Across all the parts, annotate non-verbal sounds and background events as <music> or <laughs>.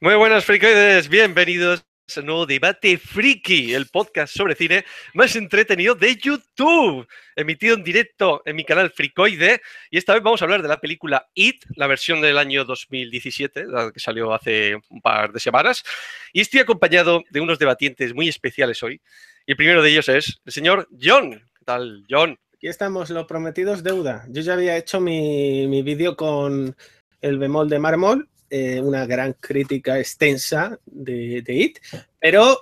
Muy buenas, fricoides. Bienvenidos a un nuevo debate friki, el podcast sobre cine más entretenido de YouTube, emitido en directo en mi canal Fricoide. Y esta vez vamos a hablar de la película It, la versión del año 2017, la que salió hace un par de semanas. Y estoy acompañado de unos debatientes muy especiales hoy. Y el primero de ellos es el señor John. ¿Qué tal, John? Aquí estamos, lo prometido es deuda. Yo ya había hecho mi, mi vídeo con el bemol de mármol, eh, una gran crítica extensa de, de It, pero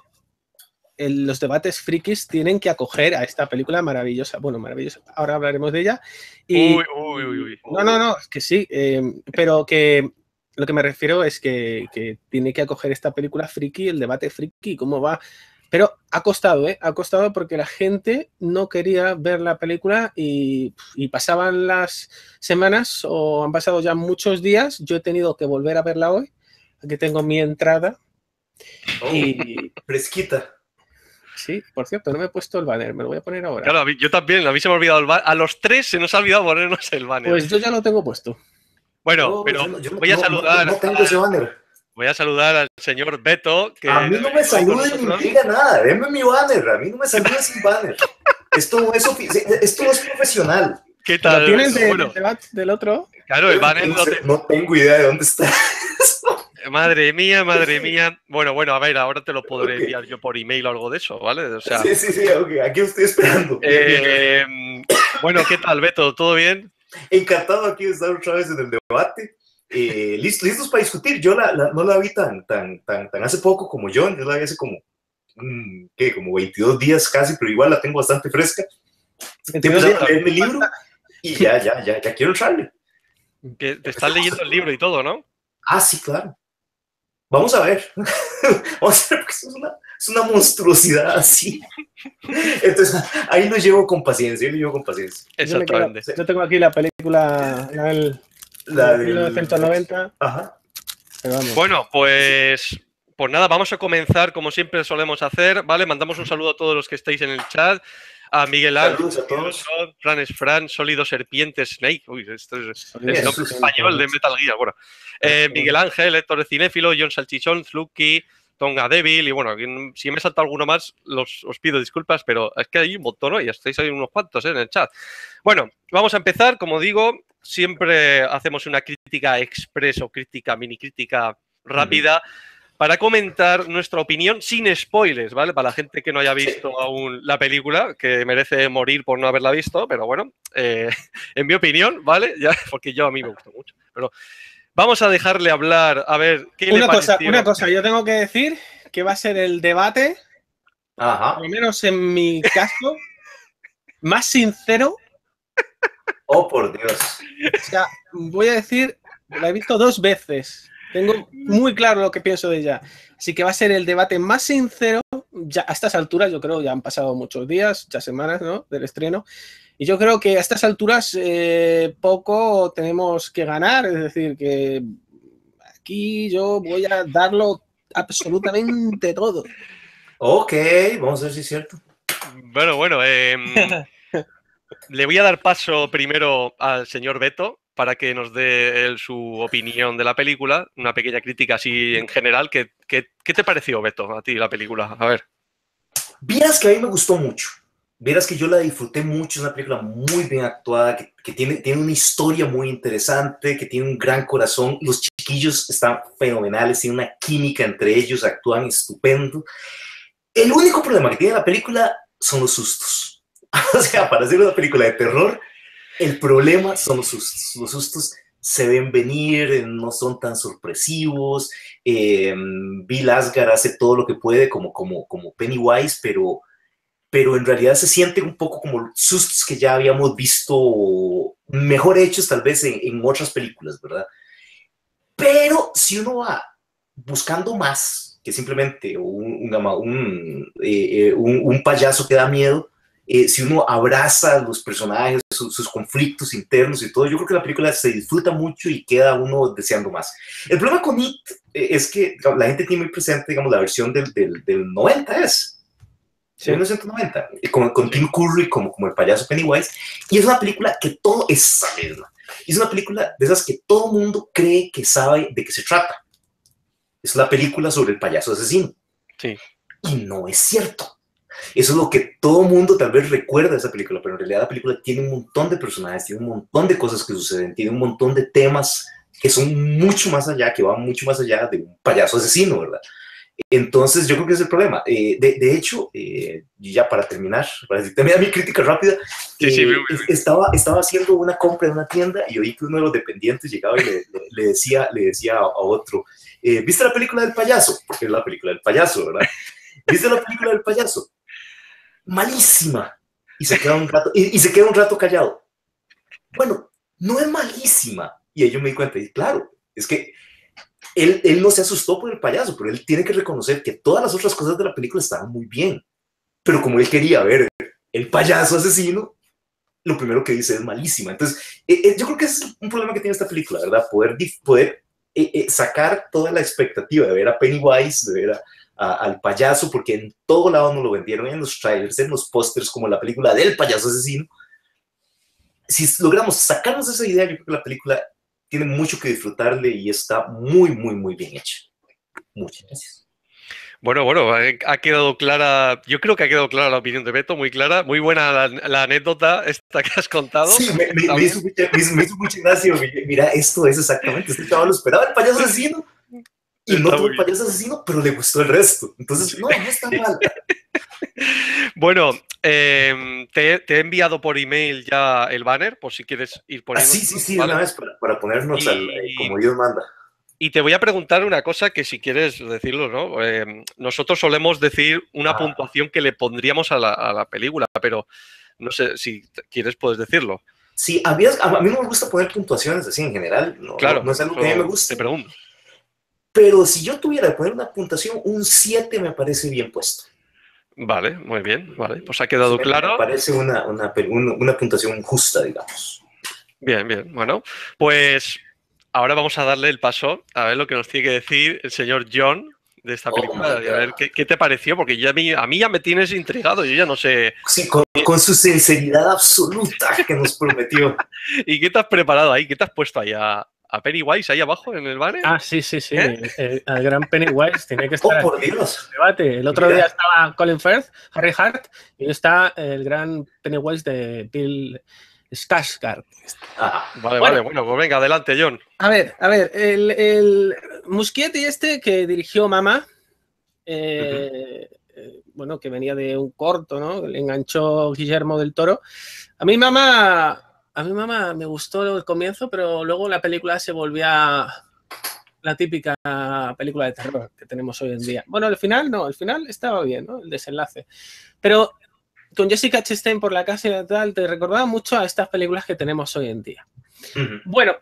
el- los debates frikis tienen que acoger a esta película maravillosa. Bueno, maravillosa, ahora hablaremos de ella. Y, Uy, uy, uy, uy. No, no, no, es que sí, eh, pero que lo que me refiero es que, que tiene que acoger esta película friki, el debate friki, cómo va. Pero ha costado, ¿eh? Ha costado porque la gente no quería ver la película y, y pasaban las semanas o han pasado ya muchos días. Yo he tenido que volver a verla hoy. Aquí tengo mi entrada. Oh, Y fresquita. sí, por cierto, no me he puesto el banner, me lo voy a poner ahora. Claro, a mí- yo también, a mí se me ha olvidado el banner. A los tres se nos ha olvidado ponernos el banner. Pues yo ya lo tengo puesto. bueno, No, pero yo yo voy a no- saludar. No, no tengo ese banner. Voy a saludar al señor Beto. Que A mí no me saluden ni me digan nada. Denme mi banner. A mí no me saluden sin banner. Esto no es, esto no es profesional. ¿Qué ¿Lo tal? tienes de- Bueno, del debate del otro? claro, el banner no, no sé, te- no tengo idea de dónde está. Madre mía, madre mía. Bueno, bueno, a ver, ahora te lo podré enviar yo por email o algo de eso, ¿vale? O sea, Sí, sí, sí. ok, Aquí estoy esperando. eh, bueno, ¿qué tal, Beto? ¿Todo bien? Encantado aquí de estar otra vez en el debate. Eh, lis- listos para discutir. Yo la, la- no la vi tan, tan, tan, tan hace poco como John. Yo la vi hace como, mm, ¿qué? Como 22 días casi, pero igual la tengo bastante fresca. Estoy empezando a leer mi libro y ya, ya, ya, ya quiero entrarle. Que te estás leyendo el libro y todo, ¿no? Ah, sí, claro. Vamos a ver. <laughs> Vamos a ver, porque eso es una, es una monstruosidad así. Entonces, ahí lo llevo con paciencia, yo lo llevo con paciencia. Yo, quedo- Exactamente. yo tengo aquí la película, la del La del- 1990. Ajá. Bueno, pues, pues nada, vamos a comenzar como siempre solemos hacer, ¿vale? Mandamos un saludo a todos los que estáis en el chat. A Miguel Ángel, Saludos a todos. Fran es Fran, Sólido Serpiente, Snake. Uy, esto es, nombre español de Metal Gear. Bueno, Eh, Miguel Ángel, Héctor de Cinéfilo, John Salchichón, Zluki, Tonga Devil y bueno, si me he saltado alguno más, los, os pido disculpas, pero es que hay un montón, ¿no? Y estáis ahí unos cuantos ¿eh? en el chat. Bueno, vamos a empezar, como digo, siempre hacemos una crítica express o crítica, mini crítica rápida para comentar nuestra opinión sin spoilers, ¿vale? Para la gente que no haya visto aún la película, que merece morir por no haberla visto, pero bueno, eh, <laughs> en mi opinión, ¿vale? Ya, <laughs> porque yo a mí me gustó mucho. Pero vamos a dejarle hablar, a ver, ¿qué le Una cosa, pareció? una cosa, yo tengo que decir que va a ser el debate, Ajá. por lo menos en mi caso, más sincero. Oh, por Dios. O sea, voy a decir, la he visto dos veces. Tengo muy claro lo que pienso de ella. Así que va a ser el debate más sincero. Ya a estas alturas, yo creo, ya han pasado muchos días, muchas semanas, ¿no? Del estreno. Y yo creo que a estas alturas eh, poco tenemos que ganar. Es decir, que aquí yo voy a darlo absolutamente todo. Ok, vamos a ver si es cierto. Bueno, bueno, em, <laughs> le voy a dar paso primero al señor Beto para que nos dé él su opinión de la película, una pequeña crítica así en general. ¿Qué, qué, qué te pareció, Beto, a ti la película? A ver. Vieras que a mí me gustó mucho. Vieras que yo la disfruté mucho. Es una película muy bien actuada, que, que tiene, tiene una historia muy interesante, que tiene un gran corazón. Los chiquillos están fenomenales, tiene una química entre ellos, actúan estupendo. El único problema que tiene la película son los sustos. <laughs> o sea, para hacer una película de terror, el problema son los sustos. Los sustos se ven venir, eh, no son tan sorpresivos. Eh, Bill Asgard hace todo lo que puede como, como, como Pennywise, pero, pero en realidad se siente un poco como sustos que ya habíamos visto mejor hechos tal vez en, en otras películas, ¿verdad? Pero si uno va buscando más que simplemente un, un, un, eh, un, un payaso que da miedo, eh, si uno abraza los personajes, sus, sus, conflictos internos y todo, yo creo que la película se disfruta mucho y queda uno deseando más. El problema con It eh, es que la gente tiene muy presente, digamos, la versión del, del, del 90 es. Sí. 1990, con, con Tim Curry como, como el payaso Pennywise, y es una película que todo es esa misma. Es una película de esas que todo mundo cree que sabe de qué se trata. es la película sobre el payaso asesino. Sí. Y no es cierto. Eso es lo que todo mundo tal vez recuerda de esa película, pero en realidad la película tiene un montón de personajes, tiene un montón de cosas que suceden, tiene un montón de temas que son mucho más allá, que van mucho más allá de un payaso asesino, ¿verdad? Entonces, yo creo que es el problema. Eh, de, de, hecho, eh, ya para terminar, para terminar mi crítica rápida, sí, sí, eh, estaba, estaba haciendo una compra en una tienda y oí que uno de los dependientes llegaba y le, le, le decía, le decía a, a otro, eh, ¿viste la película del payaso? Porque es la película del payaso, ¿verdad? <laughs> ¿Viste la película del payaso? Malísima. Y se queda un rato, y, se queda un rato callado. Bueno, no es malísima. Y yo me di cuenta, y claro, es que él, él, no se asustó por el payaso, pero él tiene que reconocer que todas las otras cosas de la película estaban muy bien. Pero como él quería ver el payaso asesino, lo primero que dice es malísima. Entonces, eh, eh, yo creo que es un problema que tiene esta película, ¿verdad? Poder, poder eh, eh, sacar toda la expectativa de ver a Pennywise, de ver a, a, al payaso, porque en todo lado nos lo vendieron, en los trailers, en los pósters, como la película del payaso asesino. Si logramos sacarnos esa idea, yo creo que la película tiene mucho que disfrutarle y está muy, muy, muy bien hecha. Muchas gracias. Bueno, bueno, ha quedado clara, yo creo que ha quedado clara la opinión de Beto, muy clara, muy buena la, la anécdota esta que has contado. Sí, me, me, me, hizo, mucha, me, hizo, mucha, gracia, mira, esto es exactamente, este chaval lo esperaba, el payaso asesino, y no tuvo el payaso asesino, pero le gustó el resto, entonces, no, no está mal. <laughs> Bueno, eh, te, te, he enviado por email ya el banner, por si quieres ir. Ah, sí, sí, sí, una vez para, para ponernos y, al, eh, como Dios manda. Y te voy a preguntar una cosa que si quieres decirlo, ¿no? Eh, nosotros solemos decir una ah. puntuación que le pondríamos a la, a la, película, pero no sé si quieres puedes decirlo. Sí, a mí, a mí no me gusta poner puntuaciones así en general, no, claro, no es algo que a mí me gusta. Te pregunto. Pero si yo tuviera que poner una puntuación, un 7 me parece bien puesto. Vale, muy bien, vale, pues ha quedado claro. Me parece una, una, una, una puntuación justa, digamos. Bien, bien, bueno, pues ahora vamos a darle el paso a ver lo que nos tiene que decir el señor John de esta película. Oh, a ver ¿qué, ¿qué, te pareció, porque ya a, mí, a mí ya me tienes intrigado, yo ya no sé. Sí, con, con su sinceridad absoluta que nos prometió. <laughs> ¿Y qué te has preparado ahí? ¿Qué te has puesto ahí a, a Pennywise ahí abajo en el banner? Ah, sí, sí, sí. ¿Eh? El, el, gran Pennywise tiene que <laughs> estar oh, por Dios. en el debate. El otro Mira. día estaba Colin Firth, Harry Hart, y hoy está el gran Pennywise de Bill Skarsgård. Ah, vale, bueno, vale, bueno, pues venga, adelante, John. A ver, a ver, el, el Muschietti este que dirigió Mama, eh, uh -huh. bueno, que venía de un corto, ¿no? Le enganchó Guillermo del Toro. A mí Mama a mi mamá me gustó el comienzo, pero luego la película se volvía la típica película de terror que tenemos hoy en día. Bueno, al final no, al final estaba bien, ¿no? El desenlace. Pero con Jessica Chastain por la casa y tal, te recordaba mucho a estas películas que tenemos hoy en día. Uh -huh. Bueno,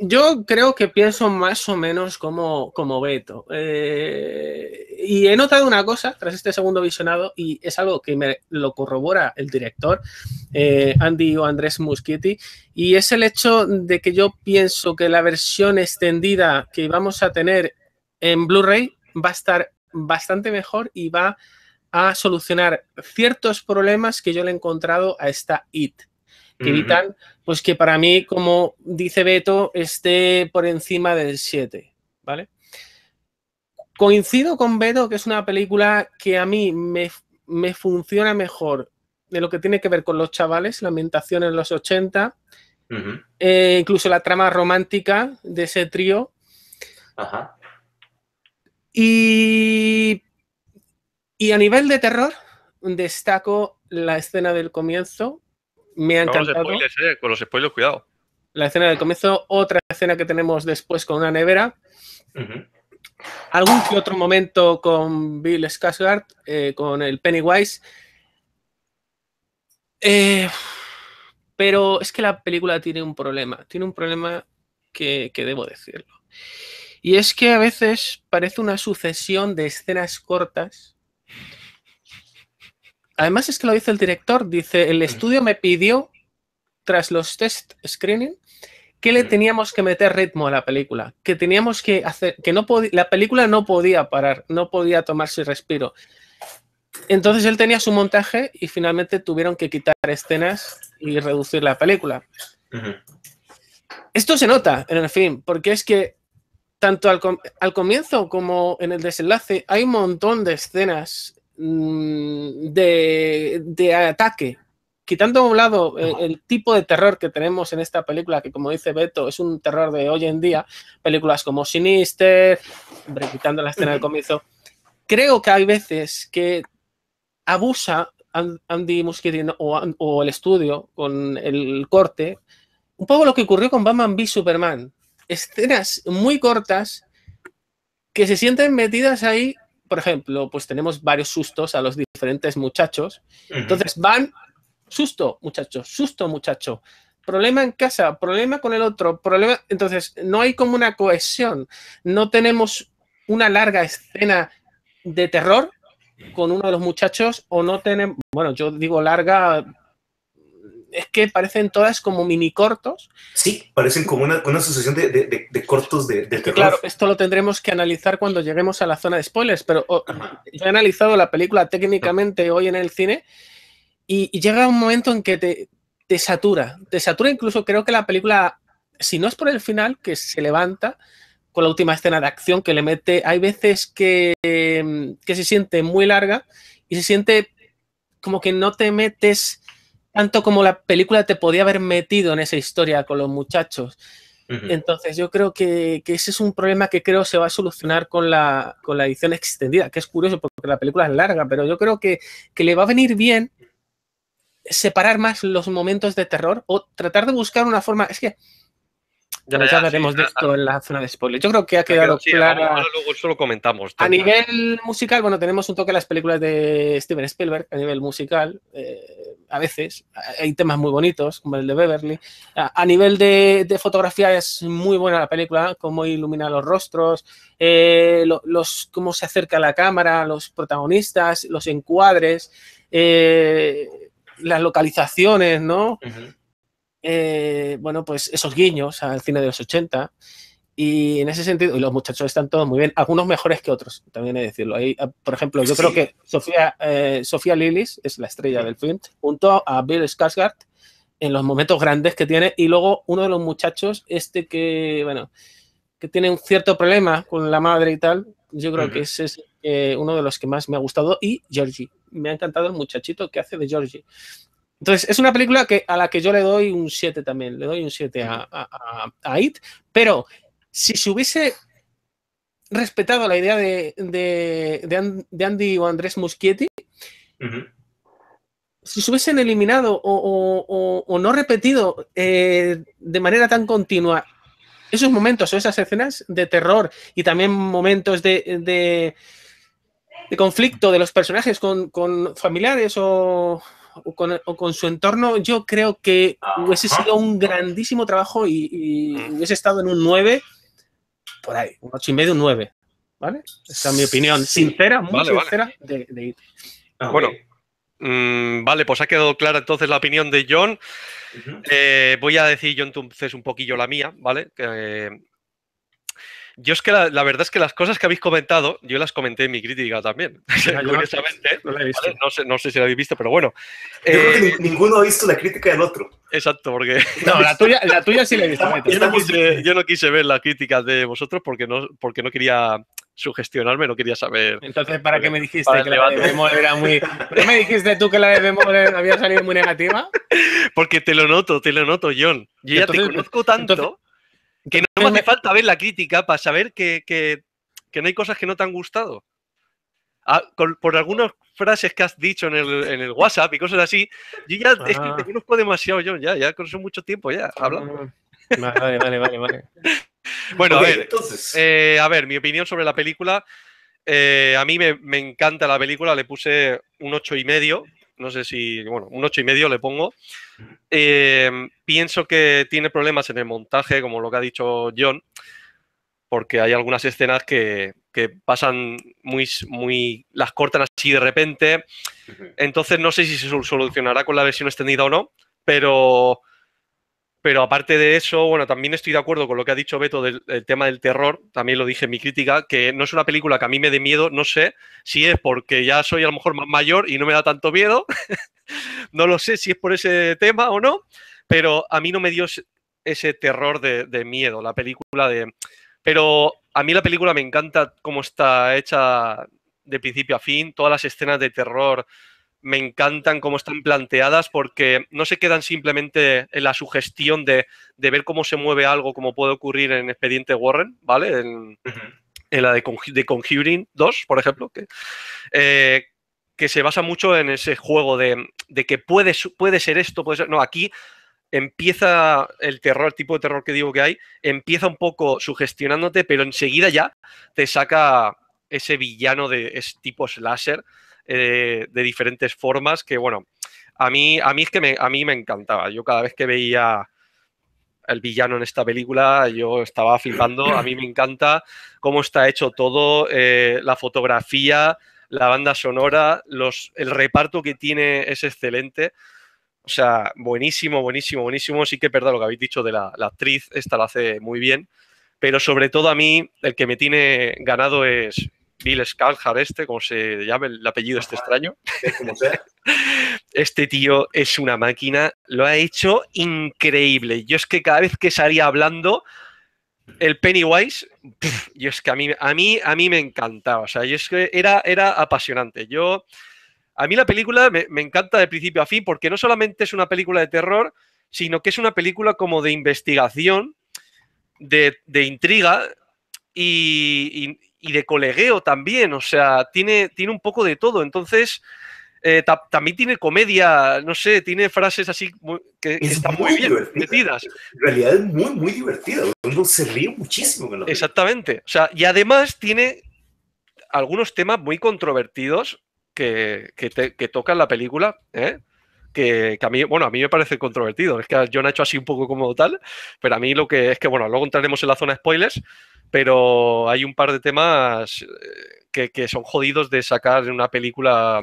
yo creo que pienso más o menos como, como Beto. Eh, y he notado una cosa tras este segundo visionado, y es algo que me lo corrobora el director, eh, Andy o Andrés Muschietti, y es el hecho de que yo pienso que la versión extendida que vamos a tener en Blu-ray va a estar bastante mejor y va a solucionar ciertos problemas que yo le he encontrado a esta IT que evitan, pues que para mí, como dice Beto, esté por encima del 7, ¿vale? Coincido con Beto que es una película que a mí me, me, funciona mejor de lo que tiene que ver con los chavales, la ambientación en los 80, uh -huh. eh, incluso la trama romántica de ese trío. Ajá. Y, y a nivel de terror, destaco la escena del comienzo, me ha encantado. Con los, spoilers, eh, con los spoilers, cuidado. La escena del comienzo, otra escena que tenemos después con una nevera. Uh -huh. Algún que otro momento con Bill Skarsgård, eh, con el Pennywise. Eh, pero es que la película tiene un problema. Tiene un problema que, que debo decirlo. Y es que a veces parece una sucesión de escenas cortas Además es que lo dice el director, dice, el estudio me pidió, tras los test screening, que le teníamos que meter ritmo a la película, que teníamos que hacer, que no la película no podía parar, no podía tomarse respiro. Entonces él tenía su montaje y finalmente tuvieron que quitar escenas y reducir la película. Uh -huh. Esto se nota en el film, porque es que tanto al, al, comienzo como en el desenlace hay un montón de escenas de, de, ataque. Quitando a un lado el, el, tipo de terror que tenemos en esta película, que como dice Beto, es un terror de hoy en día, películas como Sinister, hombre, quitando la escena del <laughs> comienzo, creo que hay veces que abusa Andy Muschietti o, o, el estudio con el corte, un poco lo que ocurrió con Batman v Superman. Escenas muy cortas que se sienten metidas ahí. Por ejemplo, pues tenemos varios sustos a los diferentes muchachos. Entonces van, susto, muchacho, susto, muchacho. Problema en casa, problema con el otro, problema. Entonces, no hay como una cohesión. No tenemos una larga escena de terror con uno de los muchachos o no tenemos, bueno, yo digo larga, es que parecen todas como mini cortos. Sí, parecen como una, una asociación de, de, de, cortos de, de terror. Claro, esto lo tendremos que analizar cuando lleguemos a la zona de spoilers, pero oh, yo he analizado la película técnicamente hoy en el cine y, y llega un momento en que te, te, satura, te satura incluso creo que la película, si no es por el final, que se levanta, con la última escena de acción que le mete, hay veces que, que se siente muy larga y se siente como que no te metes tanto como la película te podía haber metido en esa historia con los muchachos. Uh -huh. Entonces yo creo que, que, ese es un problema que creo se va a solucionar con la, con la edición extendida, que es curioso porque la película es larga, pero yo creo que, que le va a venir bien separar más los momentos de terror o tratar de buscar una forma, es que ya, hablaremos sí, de esto en la zona de spoilers. Yo creo que ha quedado sí, claro. Ahora luego eso lo comentamos. A nivel musical, bueno, tenemos un toque en las películas de Steven Spielberg, a nivel musical, eh, a veces. Hay temas muy bonitos, como el de Beverly. A, a nivel de, de, fotografía es muy buena la película, cómo ilumina los rostros, eh, lo, los, cómo se acerca la cámara, los protagonistas, los encuadres, eh, las localizaciones, ¿no? Uh -huh eh, bueno, pues esos guiños al cine de los 80. Y en ese sentido, y los muchachos están todos muy bien, algunos mejores que otros, también he de decirlo. Ahí, por ejemplo, yo sí. creo que Sofía, eh, Sofía Lillis es la estrella del film, junto a Bill Skarsgård en los momentos grandes que tiene. Y luego uno de los muchachos, este que, bueno, que tiene un cierto problema con la madre y tal, yo creo uh -huh. que ese es eh, uno de los que más me ha gustado. Y Georgie, me ha encantado el muchachito que hace de Georgie. Entonces, es una película que, a la que yo le doy un 7 también, le doy un 7 a, a, a, It, pero si se hubiese respetado la idea de, de, de, de Andy o Andrés Muschietti, uh -huh. si se hubiesen eliminado o, o, o, o no repetido eh, de manera tan continua esos momentos o esas escenas de terror y también momentos de, de conflicto de los personajes con, con familiares o o con, o con, su entorno, yo creo que hubiese sido un grandísimo trabajo y, y hubiese estado en un 9, por ahí, un 8 y medio, un 9. ¿Vale? Esa es mi opinión sincera, muy vale, sincera vale. de, de IT. Ah, bueno, mmm, vale, pues ha quedado clara entonces la opinión de John. Uh -huh. eh, voy a decir yo entonces un poquillo la mía, ¿vale? Que, eh, yo es que la, la, verdad es que las cosas que habéis comentado, yo las comenté en mi crítica también. <laughs> No, curiosamente. No, no, no, sé, no, sé, si la habéis visto, pero bueno. Yo eh, creo que ninguno ha visto la crítica del otro. Exacto, porque. <laughs> No, la tuya, la tuya sí la he visto. yo, no quise, yo no quise ver la crítica de vosotros porque no, porque no quería sugestionarme, no quería saber. Entonces, ¿para qué me dijiste que la de Bemol era muy. ¿Por qué me dijiste tú que la de Bemol había salido muy negativa? <laughs> Porque te lo noto, te lo noto, John. Yo ya entonces, te conozco tanto. Entonces, que no me hace falta ver la crítica para saber que, que, que no hay cosas que no te han gustado. Ah, con, por algunas frases que has dicho en el, en el WhatsApp y cosas así, yo ya ah. es que te conozco demasiado, yo ya, ya conozco mucho tiempo ya hablando. Ah, vale, vale, vale, vale. <laughs> bueno, okay, a ver, entonces. Eh, a ver, mi opinión sobre la película. Eh, a mí me, me, encanta la película, le puse un ocho y medio no sé si, bueno, un ocho y medio le pongo. Eh, pienso que tiene problemas en el montaje, como lo que ha dicho John, porque hay algunas escenas que, que pasan muy, muy, las cortan así de repente. Entonces no sé si se solucionará con la versión extendida o no, pero pero aparte de eso, bueno, también estoy de acuerdo con lo que ha dicho Beto del, tema del terror, también lo dije en mi crítica, que no es una película que a mí me dé miedo, no sé si es porque ya soy a lo mejor más mayor y no me da tanto miedo, <laughs> no lo sé si es por ese tema o no, pero a mí no me dio ese terror de, de miedo, la película de... Pero a mí la película me encanta cómo está hecha de principio a fin, todas las escenas de terror me encantan cómo están planteadas porque no se quedan simplemente en la sugestión de, ver cómo se mueve algo como puede ocurrir en Expediente Warren, ¿vale? En, la de, Conjuring 2, por ejemplo, que, eh, que se basa mucho en ese juego de, que puede, puede ser esto, puede ser... No, aquí empieza el terror, el tipo de terror que digo que hay, empieza un poco sugestionándote, pero enseguida ya te saca ese villano de ese tipo slasher eh, de diferentes formas que, bueno, a mí, a mí es que me, a mí me encantaba. Yo cada vez que veía el villano en esta película, yo estaba flipando. A mí me encanta cómo está hecho todo, eh, la fotografía, la banda sonora, los, el reparto que tiene es excelente. O sea, buenísimo, buenísimo, buenísimo. Sí que es verdad lo que habéis dicho de la, actriz, esta lo hace muy bien. Pero sobre todo a mí, el que me tiene ganado es Bill Skarsgård este, como se llama el apellido este extraño. <laughs> Este tío es una máquina, lo ha hecho increíble. Yo es que cada vez que salía hablando, el Pennywise, yo es que a mí, a mí, a mí me encantaba. O sea, yo es que era, era apasionante. Yo a mí la película me, encanta de principio a fin porque no solamente es una película de terror, sino que es una película como de investigación, de, intriga y, de colegueo también. O sea, tiene, tiene un poco de todo. Entonces, eh, también tiene comedia, no sé, tiene frases así que, están muy, bien metidas. En realidad es muy, muy divertida. Uno se ríe muchísimo. Exactamente. O sea, y además tiene algunos temas muy controvertidos que, que, tocan la película, ¿eh? Que, a mí, bueno, a mí me parece controvertido. Es que John ha hecho así un poco como tal, pero a mí lo que es que, bueno, luego entraremos en la zona spoilers, pero hay un par de temas eh, que, son jodidos de sacar en una película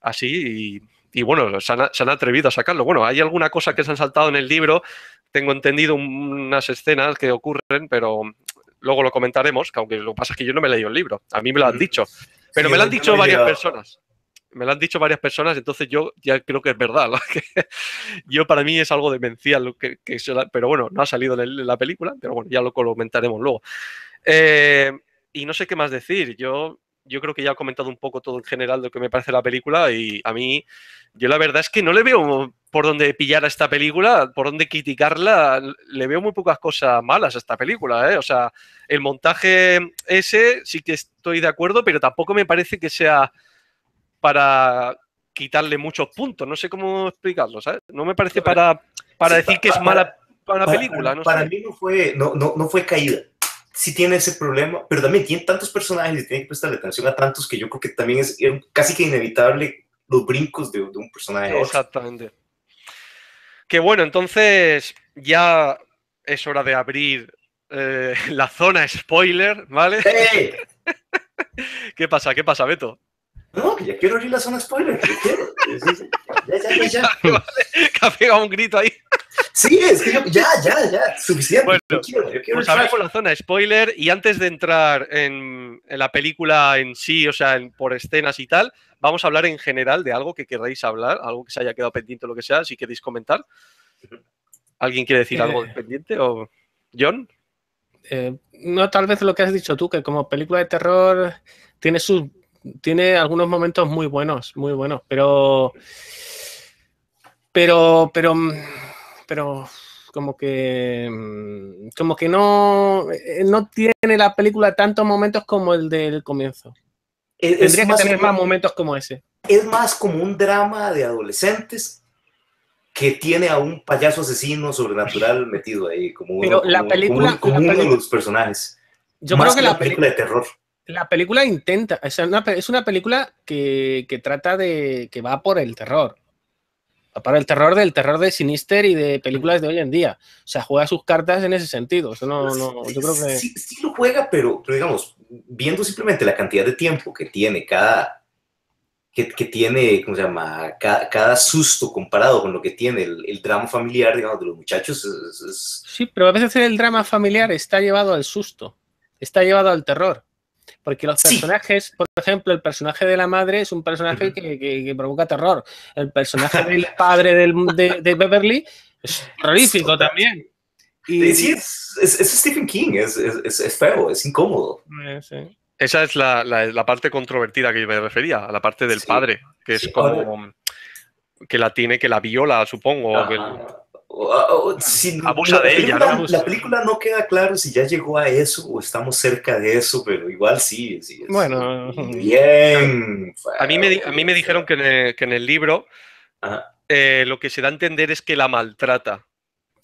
así y, bueno, se han, atrevido a sacarlo. Bueno, hay alguna cosa que se han saltado en el libro, tengo entendido unas escenas que ocurren, pero luego lo comentaremos, que aunque lo que pasa es que yo no me he leído el libro, a mí me lo han dicho, pero me lo han dicho varias personas me lo han dicho varias personas, entonces yo ya creo que es verdad. <laughs> yo para mí es algo demencial, que, que pero bueno, no ha salido la película, pero bueno, ya lo comentaremos luego. Eh, y no sé qué más decir, yo, yo creo que ya he comentado un poco todo en general de lo que me parece la película y a mí, yo la verdad es que no le veo por dónde pillar a esta película, por dónde criticarla, le veo muy pocas cosas malas a esta película, ¿eh? o sea, el montaje ese sí que estoy de acuerdo, pero tampoco me parece que sea para quitarle muchos puntos. No sé cómo explicarlo, ¿sabes? No me parece para, para decir que es mala para, la película. No para mí no fue, no, no, no fue caída. Sí tiene ese problema, pero también tiene tantos personajes y tiene que prestarle atención a tantos que yo creo que también es casi que inevitable los brincos de, un personaje. Exactamente. Que bueno, entonces ya es hora de abrir eh, <laughs> la zona spoiler, ¿vale? <laughs> ¿Qué pasa? ¿Qué pasa, Beto? No, que ya quiero abrir la zona spoiler. Que quiero. Ya, ya, ya, ya. que ha pegado un grito ahí. Sí, es que yo, ya, ya, ya, suficiente. Bueno, yo quiero, yo quiero pues abrimos la zona spoiler y antes de entrar en, en, la película en sí, o sea, en, por escenas y tal, vamos a hablar en general de algo que queráis hablar, algo que se haya quedado pendiente o lo que sea, si queréis comentar. ¿Alguien quiere decir algo eh. pendiente o John? Eh, no, tal vez lo que has dicho tú, que como película de terror tiene sus tiene algunos momentos muy buenos, muy buenos, pero. Pero, pero, pero como que como que no, eh, no tiene la película tantos momentos como el del comienzo. Tendría que tener más momentos como ese. Es más como un drama de adolescentes que tiene a un payaso asesino sobrenatural metido ahí, como, uno, la película, como, uno de los personajes. Yo creo que, la película de terror. La película intenta, es una, es una película que, trata de, que va por el terror. Va por el terror del terror de Sinister y de películas de hoy en día. O sea, juega sus cartas en ese sentido. Eso no, no yo creo que... Sí, sí, lo juega, pero, digamos, viendo simplemente la cantidad de tiempo que tiene cada, que, tiene, ¿cómo se llama? Cada, susto comparado con lo que tiene el, drama familiar, digamos, de los muchachos. Sí, pero a veces el drama familiar está llevado al susto, está llevado al terror. Porque los personajes, por ejemplo, el personaje de la madre es un personaje que, provoca terror. El personaje del <laughs> padre de, Beverly es terrorífico también. Y, Sí, es, es, es Stephen King, es, es, es feo, es incómodo. Eh, sí. Esa es la, la- la parte controvertida que yo me refería, a la parte del Sí. padre, que es como que la tiene, que la viola, supongo. que- Ajá. Si- Abusa la de ella, película- ¿no? La película no queda claro si ya llegó a eso o estamos cerca de eso, pero igual sí. sí es Bueno. Bien. A mí me, a mí me dijeron que en el, que en el libro eh, lo que se da a entender es que la maltrata.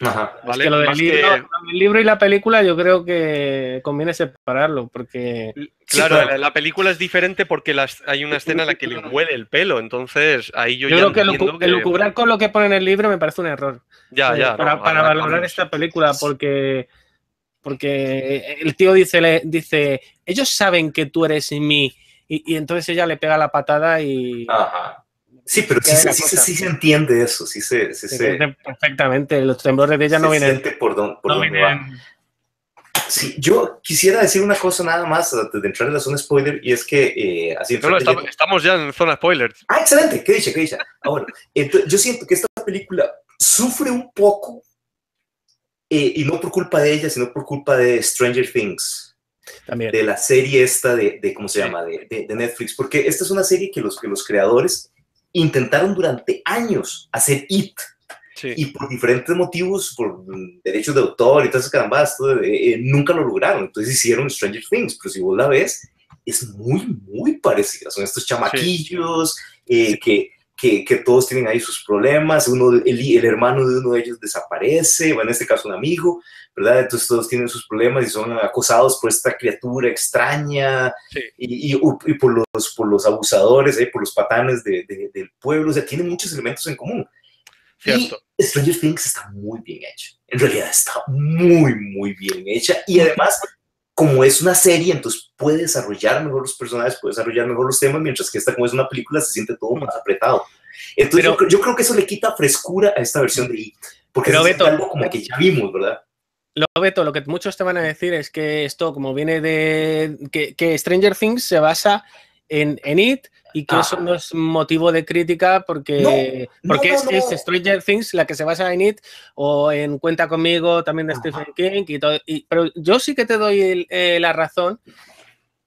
Ajá. ¿vale? Es que lo del libro, que- el libro y la película yo creo que conviene separarlo porque Claro, claro. la, la película es diferente porque las- hay una escena en la que le huele el pelo, entonces ahí yo, yo, ya creo que que- el lucubrar con lo que pone en el libro me parece un error. Ya, ya. para, no, para ahora valorar vamos. esta película porque porque el tío dice le dice ellos saben que tú eres mi y, y entonces ella le pega la patada y Ajá. Sí, pero sí, sí, sí se entiende eso, sí se, sí se se, entiende perfectamente los temblores de ella no vienen por, dónde- por no dónde va. vienen Sí, yo quisiera decir una cosa nada más antes de entrar en la zona spoiler y es que eh, así No, no, estamos, ya- estamos ya en zona spoiler. Ah, excelente, qué dicha, qué dicha. Ah, bueno, entonces, yo siento que esta película sufre un poco eh, y no por culpa de ella, sino por culpa de Stranger Things. también de la serie esta de, de ¿cómo se Sí. llama? De, de- de Netflix, porque esta es una serie que los, que los creadores intentaron durante años hacer IT Sí. y por diferentes motivos, por derechos de autor y todas esas carambas, todo, eh, eh, nunca lo lograron. Entonces hicieron Stranger Things, pero si vos la ves, es muy, muy parecida. Son estos chamaquillos eh, que, que, que todos tienen ahí sus problemas. Uno, el, el hermano de uno de ellos desaparece, o en este caso un amigo, ¿verdad? Entonces todos tienen sus problemas y son acosados por esta criatura extraña Sí. y, y- y por, los, por los abusadores, eh, por los patanes de- de- del pueblo. O sea, tienen muchos elementos en común. Cierto. Y Stranger Things está muy bien hecha. En realidad está muy, muy bien hecha. Y además, como es una serie, entonces puede desarrollar mejor los personajes, puede desarrollar mejor los temas, mientras que esta, como es una película, se siente todo más apretado. Entonces, Pero- yo, creo- yo creo que eso le quita frescura a esta versión de It. Porque Pero, Beto, algo como que ya vimos, ¿verdad? Lo Beto, lo que muchos te van a decir es que esto, como viene de. que, que Stranger Things se basa en, en It y que eso no es motivo de crítica porque, No, porque no, es, no. es Stranger Things la que se basa en It o en Cuenta conmigo también de. Stephen King. Y todo, y- pero yo sí que te doy el- eh, la razón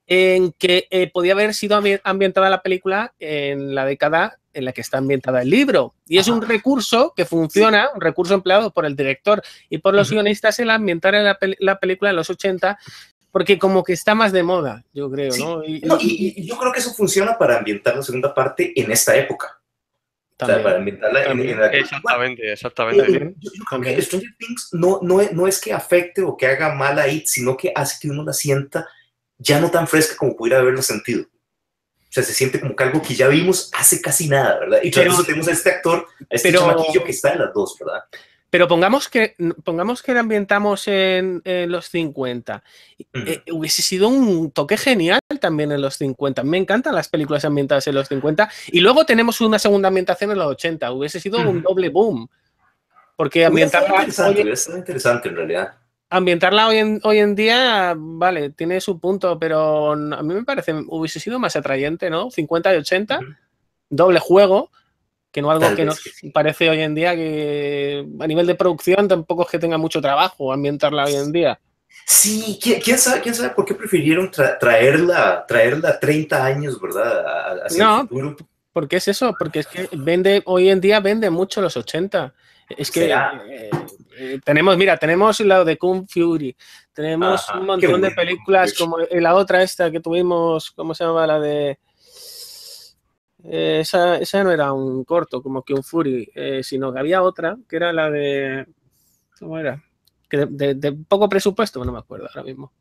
en que eh, podía haber sido ambi- ambientada la película en la década en la que está ambientada el libro. Y es un recurso que funciona, un recurso empleado por el director y por los Ujú. guionistas el ambientar en la, pel- la película en los 80, porque como que está más de moda, yo creo, Sí. ¿no? Y, No, y- y, yo creo que eso funciona para ambientar la segunda parte en esta época. O sea, también. para ambientarla en, También. en la Exactamente, exactamente. Eh, También, yo, yo creo también. que Stranger Things no, no, es, no es que afecte o que haga mal a It, sino que hace que uno la sienta ya no tan fresca como pudiera haberlo sentido. O sea, se siente como que algo que ya vimos hace casi nada, ¿verdad? Y eso tenemos a este actor, a este pero- chamaquillo que está en las dos, ¿verdad? Pero pongamos que, pongamos que la ambientamos en, en los 50. Ujú. Eh, hubiese sido un toque genial también en los 50. Me encantan las películas ambientadas en los 50. Y luego tenemos una segunda ambientación en los 80. Hubiese sido un Ujú. doble boom. Porque ambientarla, interesante, hoy, estado interesante en realidad. ambientarla hoy, en, hoy en día, vale, tiene su punto, pero a mí me parece, hubiese sido más atrayente, ¿no? 50 y 80, Ujú. doble juego, que no algo Tal que nos sí. parece hoy en día que a nivel de producción tampoco es que tenga mucho trabajo ambientarla hoy en día. Sí, ¿quién, quién sabe, quién sabe por qué prefirieron tra- traerla, traerla 30 años, ¿verdad? A- Hacia No, el futuro. ¿Por qué es eso? Porque es que vende, hoy en día vende mucho los 80. Es que eh, eh, tenemos, mira, tenemos lo de Kung Fury, tenemos Ajá, un montón de películas como la otra esta que tuvimos, ¿cómo se llama? La de... eh, esa, esa no era un corto como Kung Fury, eh, sino que había otra que era la de... ¿Cómo era? Que de, de- de poco presupuesto, no me acuerdo ahora mismo.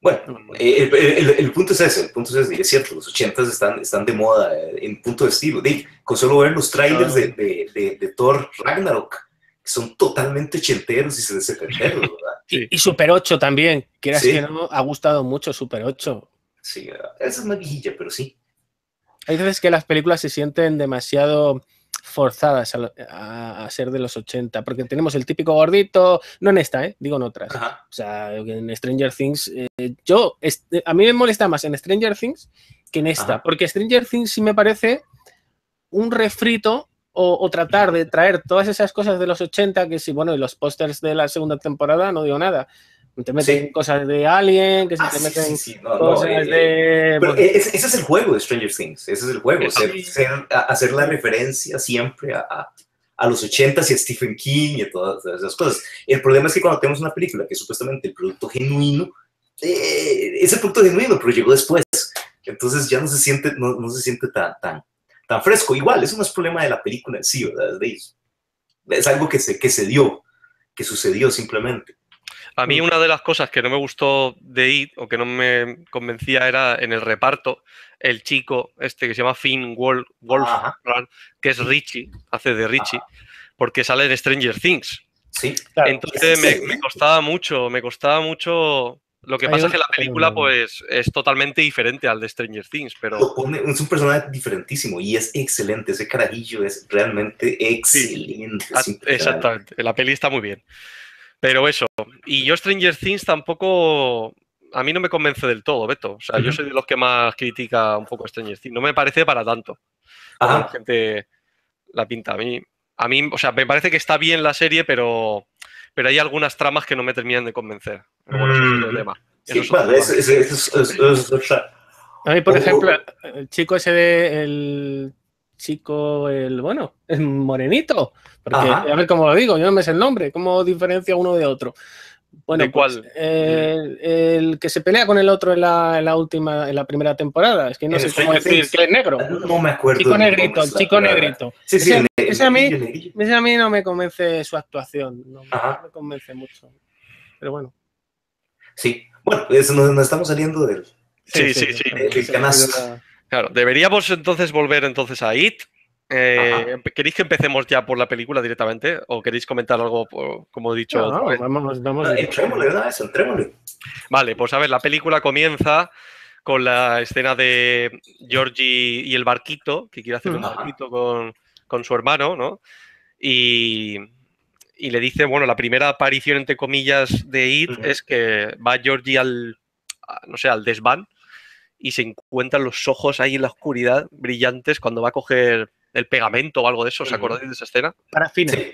Bueno, No eh, el, el- el punto es ese, el punto es ese, y es cierto, los 80 están, están de moda eh, en punto de estilo. Dick, con solo ver los trailers de, de, de- de Thor Ragnarok, que son totalmente ochenteros y se setenteros, <laughs> ¿verdad? Sí. Y Super 8 también, quieras Sí. que no, ha gustado mucho Super 8. Sí, esa es más viejilla, pero sí. Hay veces que las películas se sienten demasiado forzadas a, lo- a- a ser de los 80, porque tenemos el típico gordito, no en esta, ¿eh? digo en otras. Ajá. O sea, en Stranger Things, eh, yo, a mí me molesta más en Stranger Things que en esta, Ajá. porque Stranger Things sí me parece un refrito o, o tratar de traer todas esas cosas de los 80, que sí, bueno, y los pósters de la segunda temporada, no digo nada. Te meten Sí. cosas de Alien, que se Ah, te meten sí, sí, no, no, cosas eh, de... Pero bueno, e- ese, ese es el juego de Stranger Things, ese es el juego, Eso. ser- ser- a- hacer la referencia siempre a, a- a los 80s y a Stephen King y a todas esas cosas. El problema es que cuando tenemos una película que es supuestamente el producto genuino, eh, es el producto genuino, pero llegó después. Entonces ya no se siente, no, no se siente tan, tan, tan fresco. Igual, eso no es problema de la película en sí, ¿verdad? Es, es algo que se, que se dio, que sucedió simplemente. A mí una de las cosas que no me gustó de It o que no me convencía era en el reparto el chico este que se llama Finn Wolf, Wolfram, Ajá. que es Richie, hace de Richie, porque sale en Stranger Things. Sí, claro. Entonces me, Sí. me costaba mucho, me costaba mucho. Lo que pasa un- es que la película pues es totalmente diferente al de Stranger Things, pero es un personaje diferentísimo y es excelente. Ese carajillo es realmente excelente. Ah, es impresionante. Exactamente, la peli está muy bien. Pero eso, y yo Stranger Things tampoco, a mí no me convence del todo, Beto. O sea, yo soy de los que más critica un poco Stranger Things. No me parece para tanto. como Ajá. la gente la pinta. A mí, a mí, o sea, me parece que está bien la serie, pero, pero hay algunas tramas que no me terminan de convencer. Mm. Sí, Eso es es- A mí, por ejemplo, el chico ese de el chico, el bueno, el morenito. Porque, Ajá. a ver cómo lo digo, yo no me sé el nombre, cómo diferencia uno de otro. Bueno, ¿De pues, cuál? el, el que se pelea con el otro en la, en la última, en la primera temporada. Es que no sé cómo decir que es negro. No me acuerdo. Chico negrito, el chico negrito. Sí, sí, Ese- el- el ese a mí-. Ese a mí no me convence su actuación. No, me- Ajá. no me convence mucho. Pero bueno. Sí, bueno, eso nos, nos estamos saliendo del. Sí, sí, sí. El- el canasto. Claro, deberíamos entonces volver entonces a It. Eh, ¿Queréis que empecemos ya por la película directamente? ¿O queréis comentar algo, por- como he dicho? No, no, vamos, vamos. Entrémosle una vez, entrémosle. Vale, pues a ver, la película comienza con la escena de Georgie y el barquito, que quiere hacer un barquito con, con su hermano, ¿no? Y, y le dice, bueno, la primera aparición, entre comillas, de It es que va Georgie al, no sé, al desván y se encuentran los ojos ahí en la oscuridad, brillantes, cuando va a coger el pegamento o algo de eso. ¿Os acordáis de esa escena? Para fines. Sí.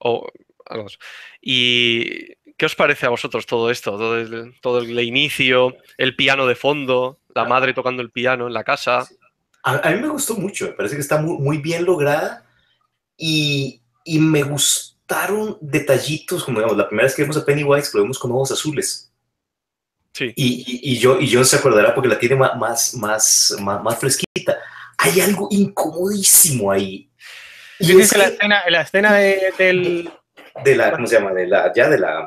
O algo de eso. ¿Y qué os parece a vosotros todo esto? Todo el, todo el inicio, el piano de fondo, la madre tocando el piano en la casa. A, a mí me gustó mucho, me parece que está muy, muy bien lograda y, y me gustaron detallitos, como digamos, la primera vez que vemos a Pennywise lo vemos con ojos azules. Sí. Y, y, y yo, y John se acordará porque la tiene ma- más, más, más, más fresquita. Hay algo incomodísimo ahí. Y es que la escena, la escena de- del. de la, ¿cómo se llama? De la, ya de la...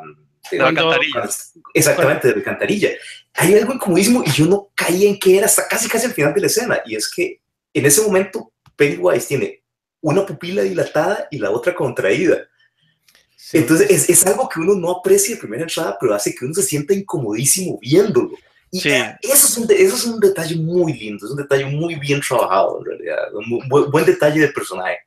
de La alcantarilla. Exactamente, de la alcantarilla. Hay algo incomodísimo y yo no caía en qué era hasta casi casi al final de la escena. Y es que en ese momento Pennywise tiene una pupila dilatada y la otra contraída. Sí. Entonces es, es algo que uno no aprecia de primera entrada, pero hace que uno se sienta incomodísimo viéndolo. Y Sí. eh, eso, es un eso es un detalle muy lindo, es un detalle muy bien trabajado en realidad. Un bu- buen, buen detalle de personaje.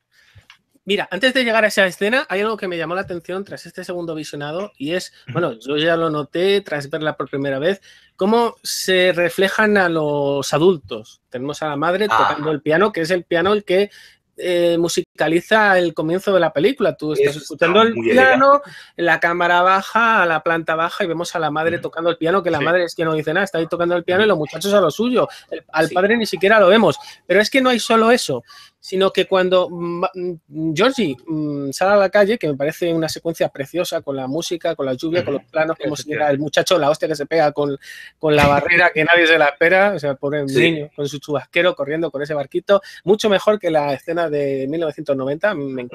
Mira, antes de llegar a esa escena, hay algo que me llamó la atención tras este segundo visionado y es, bueno, yo ya lo noté tras verla por primera vez, cómo se reflejan a los adultos. Tenemos a la madre Ajá. tocando el piano, que es el piano el que eh, musicaliza el comienzo de la película. Tú estás Eso escuchando el piano, la cámara baja a la planta baja y vemos a la madre tocando el piano, que la Sí. madre es que no dice nada, está ahí tocando el piano y los muchachos a lo suyo. El- al Sí. padre ni siquiera lo vemos. Pero es que no hay solo eso, sino que cuando mm, mm, Georgie mm, sale a la calle, que me parece una secuencia preciosa con la música, con la lluvia, con los planos, como si era el muchacho, la hostia que se pega con, con la <laughs> barrera que nadie se la espera, o sea, pobre Sí. niño con su chubasquero corriendo con ese barquito, mucho mejor que la escena de 1990. Me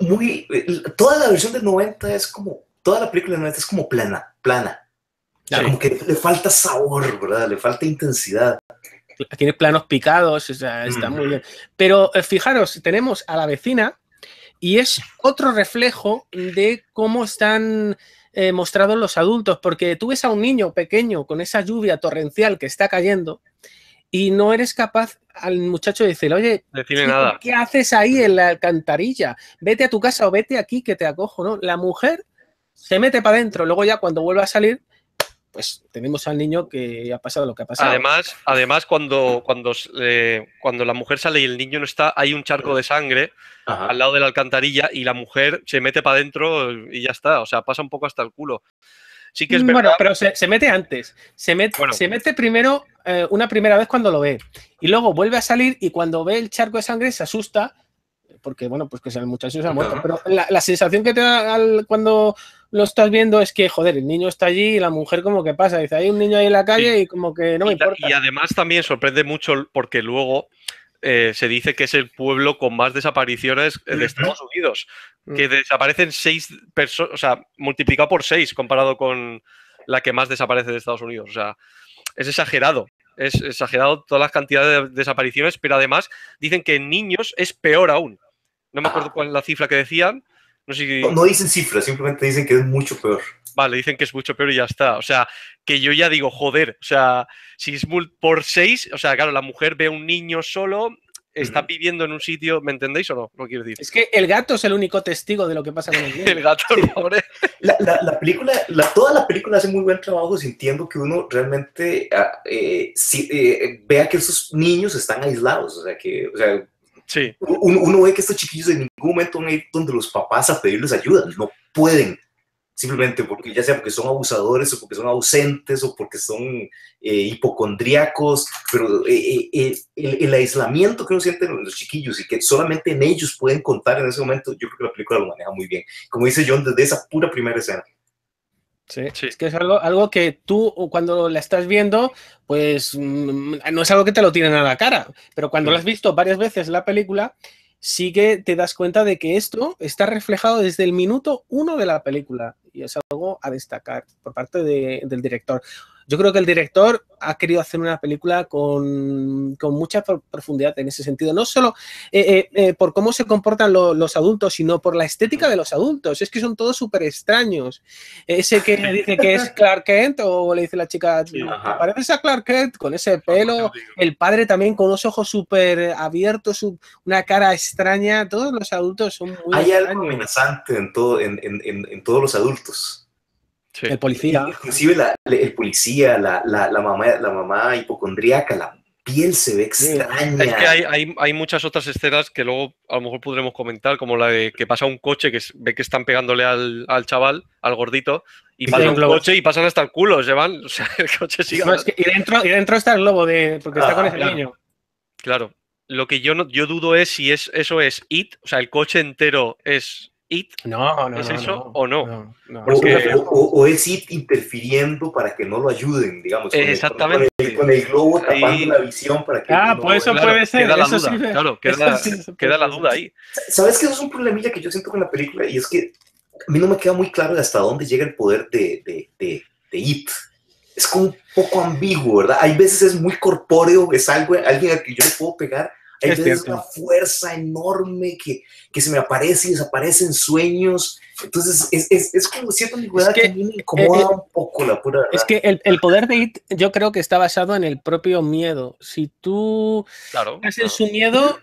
Muy, toda la versión del 90 es como, toda la película del 90 es como plana, plana. O sea, Sí. Como que le falta sabor, ¿verdad? Le falta intensidad. Tiene planos picados, o sea, está Mm. muy bien. Pero eh, fijaros, tenemos a la vecina y es otro reflejo de cómo están eh, mostrados los adultos, porque tú ves a un niño pequeño con esa lluvia torrencial que está cayendo y no eres capaz al muchacho de decirle, oye, Decirle chico, nada. ¿qué haces ahí en la alcantarilla? Vete a tu casa o vete aquí que te acojo, ¿no? La mujer se mete para adentro, luego ya cuando vuelve a salir, pues tenemos al niño que ha pasado lo que ha pasado. Además, además cuando, cuando, eh, cuando la mujer sale y el niño no está, hay un charco de sangre Ajá. al lado de la alcantarilla y la mujer se mete para adentro y ya está. O sea, pasa un poco hasta el culo. Sí que es verdad. Bueno, pero se, se mete antes. Se Bueno. se mete primero eh, una primera vez cuando lo ve. Y luego vuelve a salir y cuando ve el charco de sangre se asusta. Porque, bueno, pues que el muchacho se ha muerto. Pero la, la sensación que te da al- cuando lo estás viendo es que, joder, el niño está allí y la mujer como que pasa. Dice, hay un niño ahí en la calle y como que no me y, ta- importa. y además también sorprende mucho porque luego eh, se dice que es el pueblo con más desapariciones eh, de. Estados Unidos, Mm. que desaparecen seis personas, o sea, multiplicado por seis comparado con la que más desaparece de Estados Unidos. O sea, es exagerado. Es exagerado todas las cantidades de desapariciones, pero además dicen que en niños es peor aún. No me acuerdo cuál es la cifra que decían. No sé si. No, no dicen cifras, simplemente dicen que es mucho peor. Vale, dicen que es mucho peor y ya está. O sea, que yo ya digo, joder, o sea, si es por seis, o sea, claro, la mujer ve a un niño solo, está viviendo en un sitio, ¿me entendéis o no? No quiero decir. Es que el gato es el único testigo de lo que pasa con el niño. <laughs> El gato, pobre. La, la- la película, la- toda la película hace muy buen trabajo sintiendo que uno realmente ah, eh, sí, eh, vea que esos niños están aislados. O sea, que o sea, Sí, uno, uno ve que estos chiquillos en ningún momento van a ir donde los papás a pedirles ayuda. No pueden. Simplemente porque ya sea porque son abusadores o porque son ausentes o porque son eh, hipocondríacos, pero eh, eh, eh, el, el aislamiento que uno siente en los chiquillos y que solamente en ellos pueden contar en ese momento, yo creo que la película lo maneja muy bien. Como dice John, desde esa pura primera escena. Sí, Sí. Es que es algo, algo que tú cuando la estás viendo, pues mm, no es algo que te lo tienen a la cara, pero cuando lo has visto varias veces la película, sí que te das cuenta de que esto está reflejado desde el minuto uno de la película y es algo a destacar por parte de- del director. Yo creo que el director ha querido hacer una película con, con mucha pro- profundidad en ese sentido, no solo eh, eh, eh, por cómo se comportan lo- los adultos, sino por la estética de los adultos. Es que son todos súper extraños. Ese que dice que es Clark Kent, o le dice la chica, Sí, "¿Te ajá. pareces a Clark Kent con ese pelo, el padre también con unos ojos súper abiertos, una cara extraña. Todos los adultos son muy Hay algo extraños. amenazante en, todo, en, en, en, en todos los adultos. Sí. El policía. Inclusive la- el policía, la, la, la mamá, la mamá hipocondríaca, la piel se ve extraña. Es que hay, hay, hay muchas otras escenas que luego a lo mejor podremos comentar, como la de que pasa un coche que ve que están pegándole al, al chaval, al gordito, y pasa un coche y pasan hasta el culo, se van, o sea, <laughs> el coche sigue. No, es que- y, dentro, y dentro está el globo de. Porque está Ah, con ese claro. niño. Claro. Lo que yo no, yo dudo es si es eso es IT, o sea, el coche entero es IT. No, no, ¿Es no, eso no, o no? no, Porque- o- o- o es ir interfiriendo para que no lo ayuden, digamos. con el- Exactamente. Con el, con el globo tapando Ahí- la visión para que. Ah, no- pues eso Claro, puede ser. Queda la eso duda, sí, claro, eso queda, sí, eso queda la duda ahí. ¿Sabes que eso es un problemilla que yo siento con la película? Y es que a mí no me queda muy claro de hasta dónde llega el poder de, de, de, de It. Es como un poco ambiguo, ¿verdad? Hay veces es muy corpóreo, es algo, alguien al que yo le puedo pegar. Es cierto. una fuerza enorme que, que se me aparece y desaparece en sueños. Entonces es, es, es como cierta ambigüedad Es que, que, a mí me incomoda eh, eh, un poco, la pura verdad. Es que el, el poder de It, yo creo que está basado en el propio miedo. Si tú Claro. en claro. su miedo,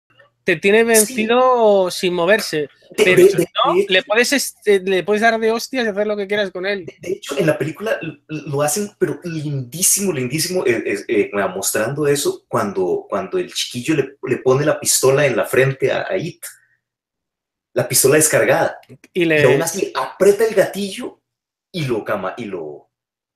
te tiene vencido sin moverse. Pero de- de- no, de- le puedes, este, le puedes dar de hostias y hacer lo que quieras con él. De hecho, en la película lo hacen, pero lindísimo, lindísimo, eh, eh, eh, mostrando eso cuando, cuando el chiquillo le, le pone la pistola en la frente a, a It. La pistola descargada. Y Y aún le. así aprieta el gatillo y lo cama y lo.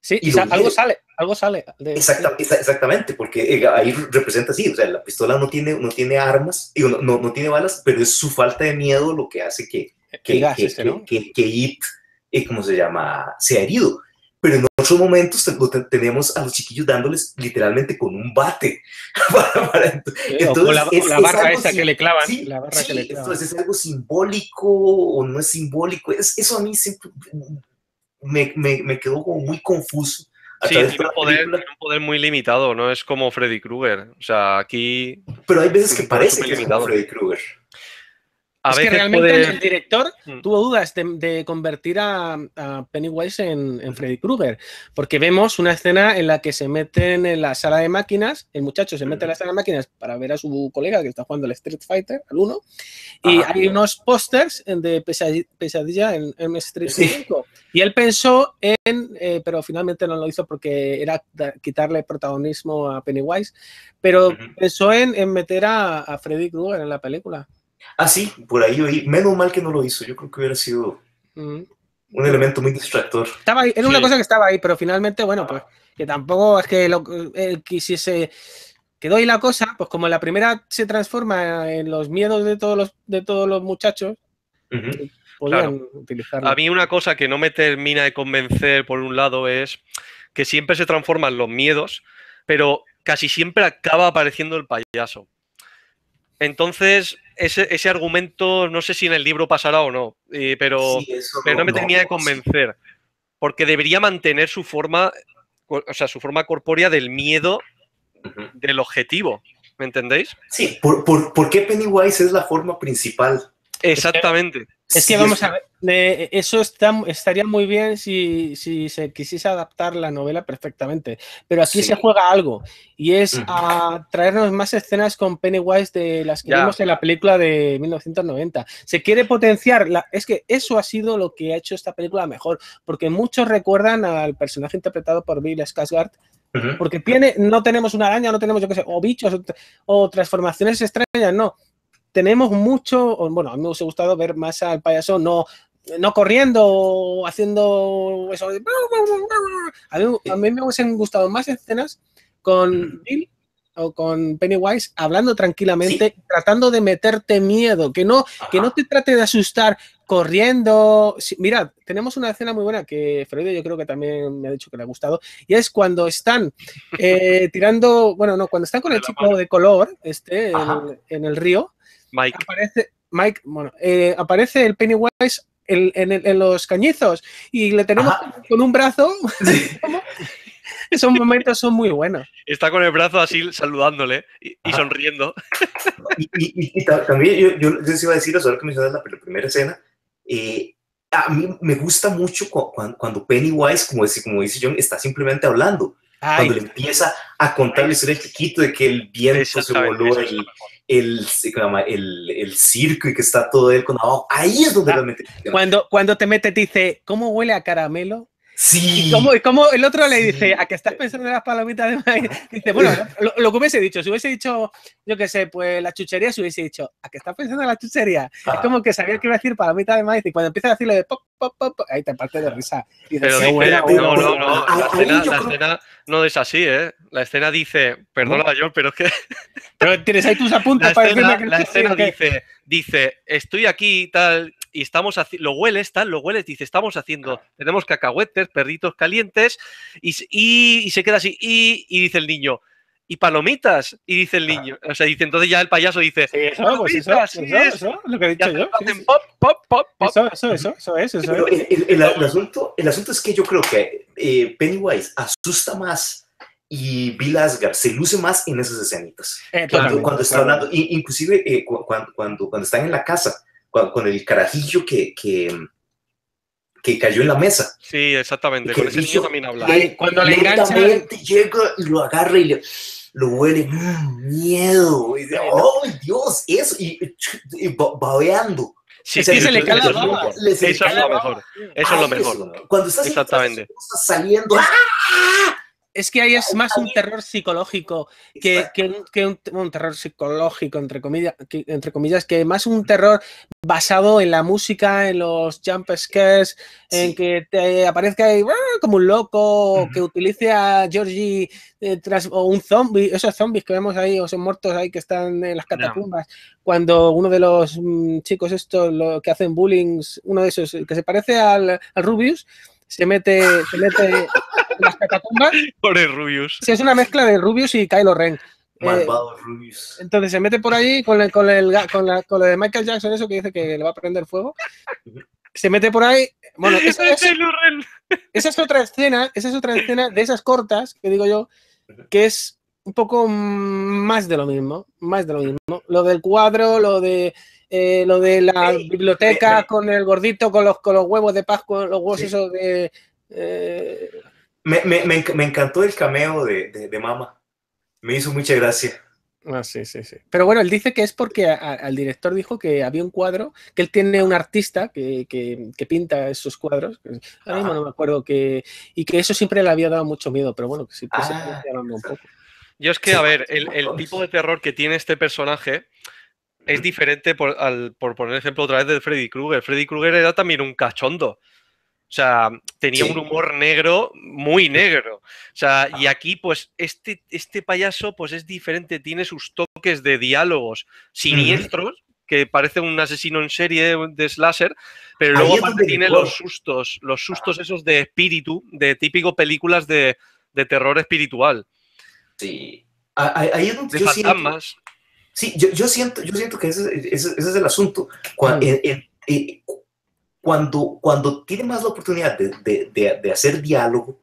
Sí, y lo algo sale, algo sale. de- Exacta- exa- exactamente, porque eh, ahí representa así, o sea, la pistola no tiene, no tiene armas, digo, no, no, no tiene balas, pero es su falta de miedo lo que hace que, que, el gas que, este, que- ¿no? que- que It, eh, ¿cómo se llama?, sea herido. Pero en otros momentos tenemos a los chiquillos dándoles literalmente con un bate. <laughs> Para- para- Sí, o la, es- barra esa que le clavan. sí, la barra sí, que le clavan. entonces es algo simbólico o no es simbólico. Es, eso a mí siempre me, me, me quedó como muy confuso. a Sí, tiene un, poder, película, tiene un poder muy limitado, no es como Freddy Krueger. O sea, aquí pero hay veces que parece que es como superlimitado. Freddy Krueger. A es que veces realmente puede- el director Mm. tuvo dudas de, de convertir a, a Pennywise en, en Freddy Krueger, porque vemos una escena en la que se meten en la sala de máquinas, el muchacho se mete en la sala de máquinas para ver a su colega que está jugando el Street Fighter, al 1, y Ajá. hay unos pósters de pesadi- pesadilla en M Street Sí. 5. Y él pensó en, eh, pero finalmente no lo hizo porque era quitarle protagonismo a Pennywise, pero pensó en, en meter a, a Freddy Krueger en la película. Ah, sí, por ahí oí. Menos mal que no lo hizo. Yo creo que hubiera sido Mm. un elemento muy distractor. Estaba ahí, era una cosa que estaba ahí, pero finalmente, bueno, pues que tampoco es que lo eh, quisiese. Quedó ahí la cosa, pues como la primera se transforma en los miedos de todos los, de todos los muchachos, podían utilizarlo. A mí una cosa que no me termina de convencer, por un lado, es que siempre se transforman los miedos, pero casi siempre acaba apareciendo el payaso. Entonces, ese, ese argumento, no sé si en el libro pasará o no, eh, pero, Sí, pero no me de sí. convencer, porque debería mantener su forma, o sea, su forma corpórea del miedo del objetivo, ¿me entendéis? Sí, ¿por, por, por qué Pennywise es la forma principal? Exactamente. Es que Sí, vamos a ver, eso está, estaría muy bien si, si se quisiese adaptar la novela perfectamente, pero aquí Sí. se juega algo y es Ujú. a traernos más escenas con Pennywise de las que Ya. vimos en la película de 1990. Se quiere potenciar, la, es que eso ha sido lo que ha hecho esta película mejor, porque muchos recuerdan al personaje interpretado por Bill Skarsgård, porque tiene, no tenemos una araña, no tenemos, yo qué sé, o bichos o, o transformaciones extrañas, no. Tenemos mucho, bueno, a mí me hubiese gustado ver más al payaso no, no corriendo haciendo eso. de- A mí, a mí me hubiesen gustado más escenas con Bill o con Pennywise hablando tranquilamente, tratando de meterte miedo, que no, que no te trate de asustar corriendo. Sí, mirad, tenemos una escena muy buena que Freud yo creo que también me ha dicho que le ha gustado, y es cuando están eh, <laughs> tirando, bueno, no, cuando están con el chico de color, este, en el río, Mike. aparece Mike, bueno, eh, aparece el Pennywise en, en el- en los cañizos y le tenemos Ajá. con un brazo. <laughs> <laughs> Esos momentos son muy buenos. Está con el brazo así saludándole y, y sonriendo. <laughs> Y, y- y- y ta- también yo, yo les iba a decir, ahora que mencionas la, la primera escena, eh, a mí me gusta mucho cu- cuando, cuando Pennywise, como dice, como dice John, está simplemente hablando. Ay, Cuando le empieza a contar la historia chiquito de que el viento se voló eso el. El, se llama, el, el circo y que está todo él con abajo. Ahí es donde Ah, realmente. cuando, cuando te mete, te dice, ¿cómo huele a caramelo? Sí. Y cómo, y cómo el otro le dice, Sí. ¿a que estás pensando en las palomitas de maíz? <laughs> Dice, bueno, lo, lo que hubiese dicho, si hubiese dicho, yo qué sé, pues la chuchería, si hubiese dicho, ¿a que estás pensando en la chuchería? Es Ajá. como que sabía que iba a decir palomita de maíz y cuando empieza a decirle de pop, pop, pop, pop, ahí te parte de risa. Y dices, Pero "Qué dice, buena, no, buena". no, no, la ahí escena, yo la creo- escena no es así, ¿eh? La escena dice, perdona John, pero es que Pero tienes ahí tus <laughs> la apuntes para escena, decirme que la escena que- dice, dice, estoy aquí y tal, y estamos haciendo, lo hueles, tal, lo hueles, dice, estamos haciendo, tenemos cacahuetes, perritos calientes, y, y- y se queda así, y, y dice el niño, y palomitas, y dice el niño, o sea, dice, entonces ya el payaso dice, Sí, eso, pues eso, eso, eso. lo que he dicho yo. hacen sí. pop, pop, pop, pop. Eso, eso, eso, eso es, eso Pero es. el, el- el- asunto, el asunto es que yo creo que eh, Pennywise asusta más y Bill Asgard se luce más en esas escenitas. Eh, Cuando, cuando está claro. hablando, y- inclusive eh, cu- cuando, cuando, cuando están en la casa, con, el carajillo que, que, que cayó en la mesa. Sí, exactamente, con ese niño también habla. Cuando le engancha- llega y lo agarra y le, lo huele, "Mm, miedo. Y dice, ¡Oh, Dios! Eso, y, y ba- babeando. Sí, es que sí, se le eso- cae la eso es lo baba. mejor. Le- se le Eso es lo mejor. Eso es lo mejor. Cuando estás Exactamente. saliendo, ¡ah! Es que ahí es más un terror psicológico que, que un, que un- un terror psicológico, entre comillas, que, entre comillas, que más un terror basado en la música, en los jump scares, en que te aparezca ahí ¡ah! como un loco, que utilice a Georgie eh, tras- o un zombie, esos zombies que vemos ahí, o son muertos ahí que están en las catacumbas, cuando uno de los mm, chicos estos lo, que hacen bullying, uno de esos, que se parece al, al Rubius, se mete, se mete las catacumbas Por el Rubius. Sí, es una mezcla de Rubius y Kylo Ren. Eh, Malvado Rubius. entonces se mete por allí con, el, con, el, con, la, con lo de Michael Jackson, eso que dice que le va a prender fuego. Se mete por ahí. Bueno, <laughs> esa, Ren. esa es otra escena, esa es otra escena de esas cortas que digo yo, que es un poco más de lo mismo, más de lo mismo. Lo del cuadro, lo de eh, lo de la Sí, biblioteca con el gordito, con los, con los huevos de Pascua, los huevos esos de... Me, me, me, enc- me encantó el cameo de, de, de Mama. Me hizo mucha gracia. Ah, sí, sí, sí. Pero bueno, él dice que es porque a- a- al director dijo que había un cuadro, que él tiene un artista que, que- que pinta esos cuadros, ahora mismo no me acuerdo, que, y que eso siempre le había dado mucho miedo, pero bueno, que sí, pues, Ah, se hablando un poco. Yo es que, a ver, el, el tipo de terror que tiene este personaje es diferente, por, al, por poner ejemplo otra vez de Freddy Krueger. Freddy Krueger era también un cachondo. O sea, tenía Sí. un humor negro, muy negro. O sea, y aquí, pues, este, este payaso, pues es diferente, tiene sus toques de diálogos siniestros, que parece un asesino en serie de slasher, pero luego aparte tiene los sustos, los sustos esos de espíritu, de típico películas de, de terror espiritual, Sí. Ah, Ahí es donde de yo siento, fantasmas. sí, yo, yo siento, yo siento que ese, ese- ese es el asunto. Cua- Mm. eh, cuando, cuando tiene más la oportunidad de, de- de- de hacer diálogo,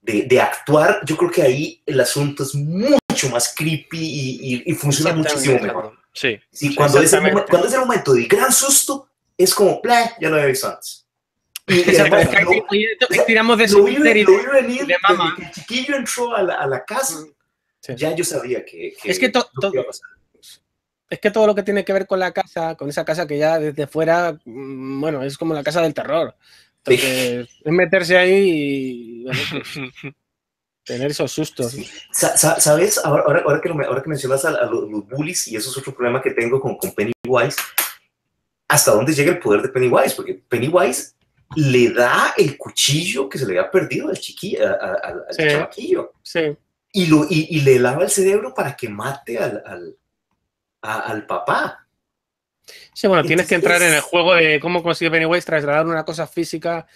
de, de actuar, yo creo que ahí el asunto es mucho más creepy y, y- y funciona muchísimo mejor. Sí. Sí, cuando, es el, cuando es el momento del gran susto, es como, "Blah, ya lo había visto antes. Y, además, que <laughs> lo- tiramos de lo su misterio. lo vi venir de desde que el chiquillo entró a la, a la casa. Sí. Ya yo sabía que, Es que to- lo to- iba a pasar. Es que todo lo que tiene que ver con la casa, con esa casa que ya desde fuera, mm, bueno, es como la casa del terror. Entonces, es meterse ahí y bueno, pues, <laughs> tener esos sustos. Sí. Sa- sa- ¿Sabes? Ahora, ahora, ahora que, lo ahora que mencionas a, a los, bullies, y eso es otro problema que tengo con, con Pennywise, ¿hasta dónde llega el poder de Pennywise? Porque Pennywise le da el cuchillo que se le había perdido al chiquillo, al, al Sí. chamaquillo, Sí. y, lo, y, y le lava el cerebro para que mate al, al, a- al papá. Sí, bueno, tienes que entrar en el juego de cómo consigue Pennywise trasladar una cosa física.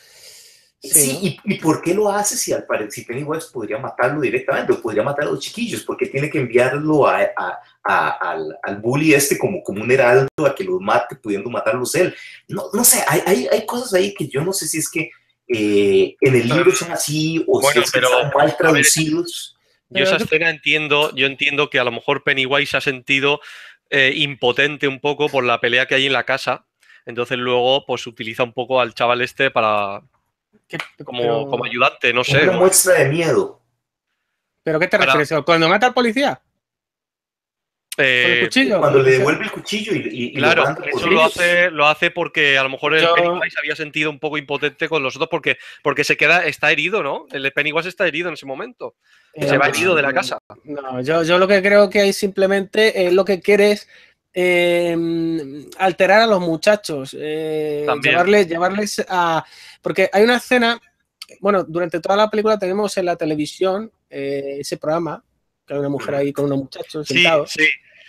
Sí, Sí, y, y por qué lo hace si, al si Pennywise podría matarlo directamente o podría matar a los chiquillos? porque tiene que enviarlo a, a- a- al, al bully este como, como un heraldo a que los mate, pudiendo matarlos él? No, no sé, hay, hay, hay cosas ahí que yo no sé si es que eh, en el libro son así o Bueno, si es que pero, están mal ver, traducidos. Yo esa escena entiendo, yo entiendo que a lo mejor Pennywise se ha sentido eh, impotente un poco por la pelea que hay en la casa. Entonces luego pues utiliza un poco al chaval este para ¿Qué- como, pero, como ayudante, no sé. una muestra de miedo. ¿Pero qué te refieres? ¿Cuando mata al policía? ¿Con el Eh, cuchillo? Cuando le devuelve el cuchillo y, y- y lo Claro, por eso lo hace, lo hace porque a lo mejor el Yo- Pennywise había sentido un poco impotente con los otros porque, porque se queda, está herido, ¿no? El Pennywise está herido en ese momento. Eh, se va herido de la casa. No, yo, yo lo que creo que hay simplemente eh, lo que quiere es eh, alterar a los muchachos, eh, llevarles, llevarles a... Porque hay una escena, bueno, durante toda la película tenemos en la televisión eh, ese programa, que hay una mujer ahí con unos muchachos Sí, sentados, sí.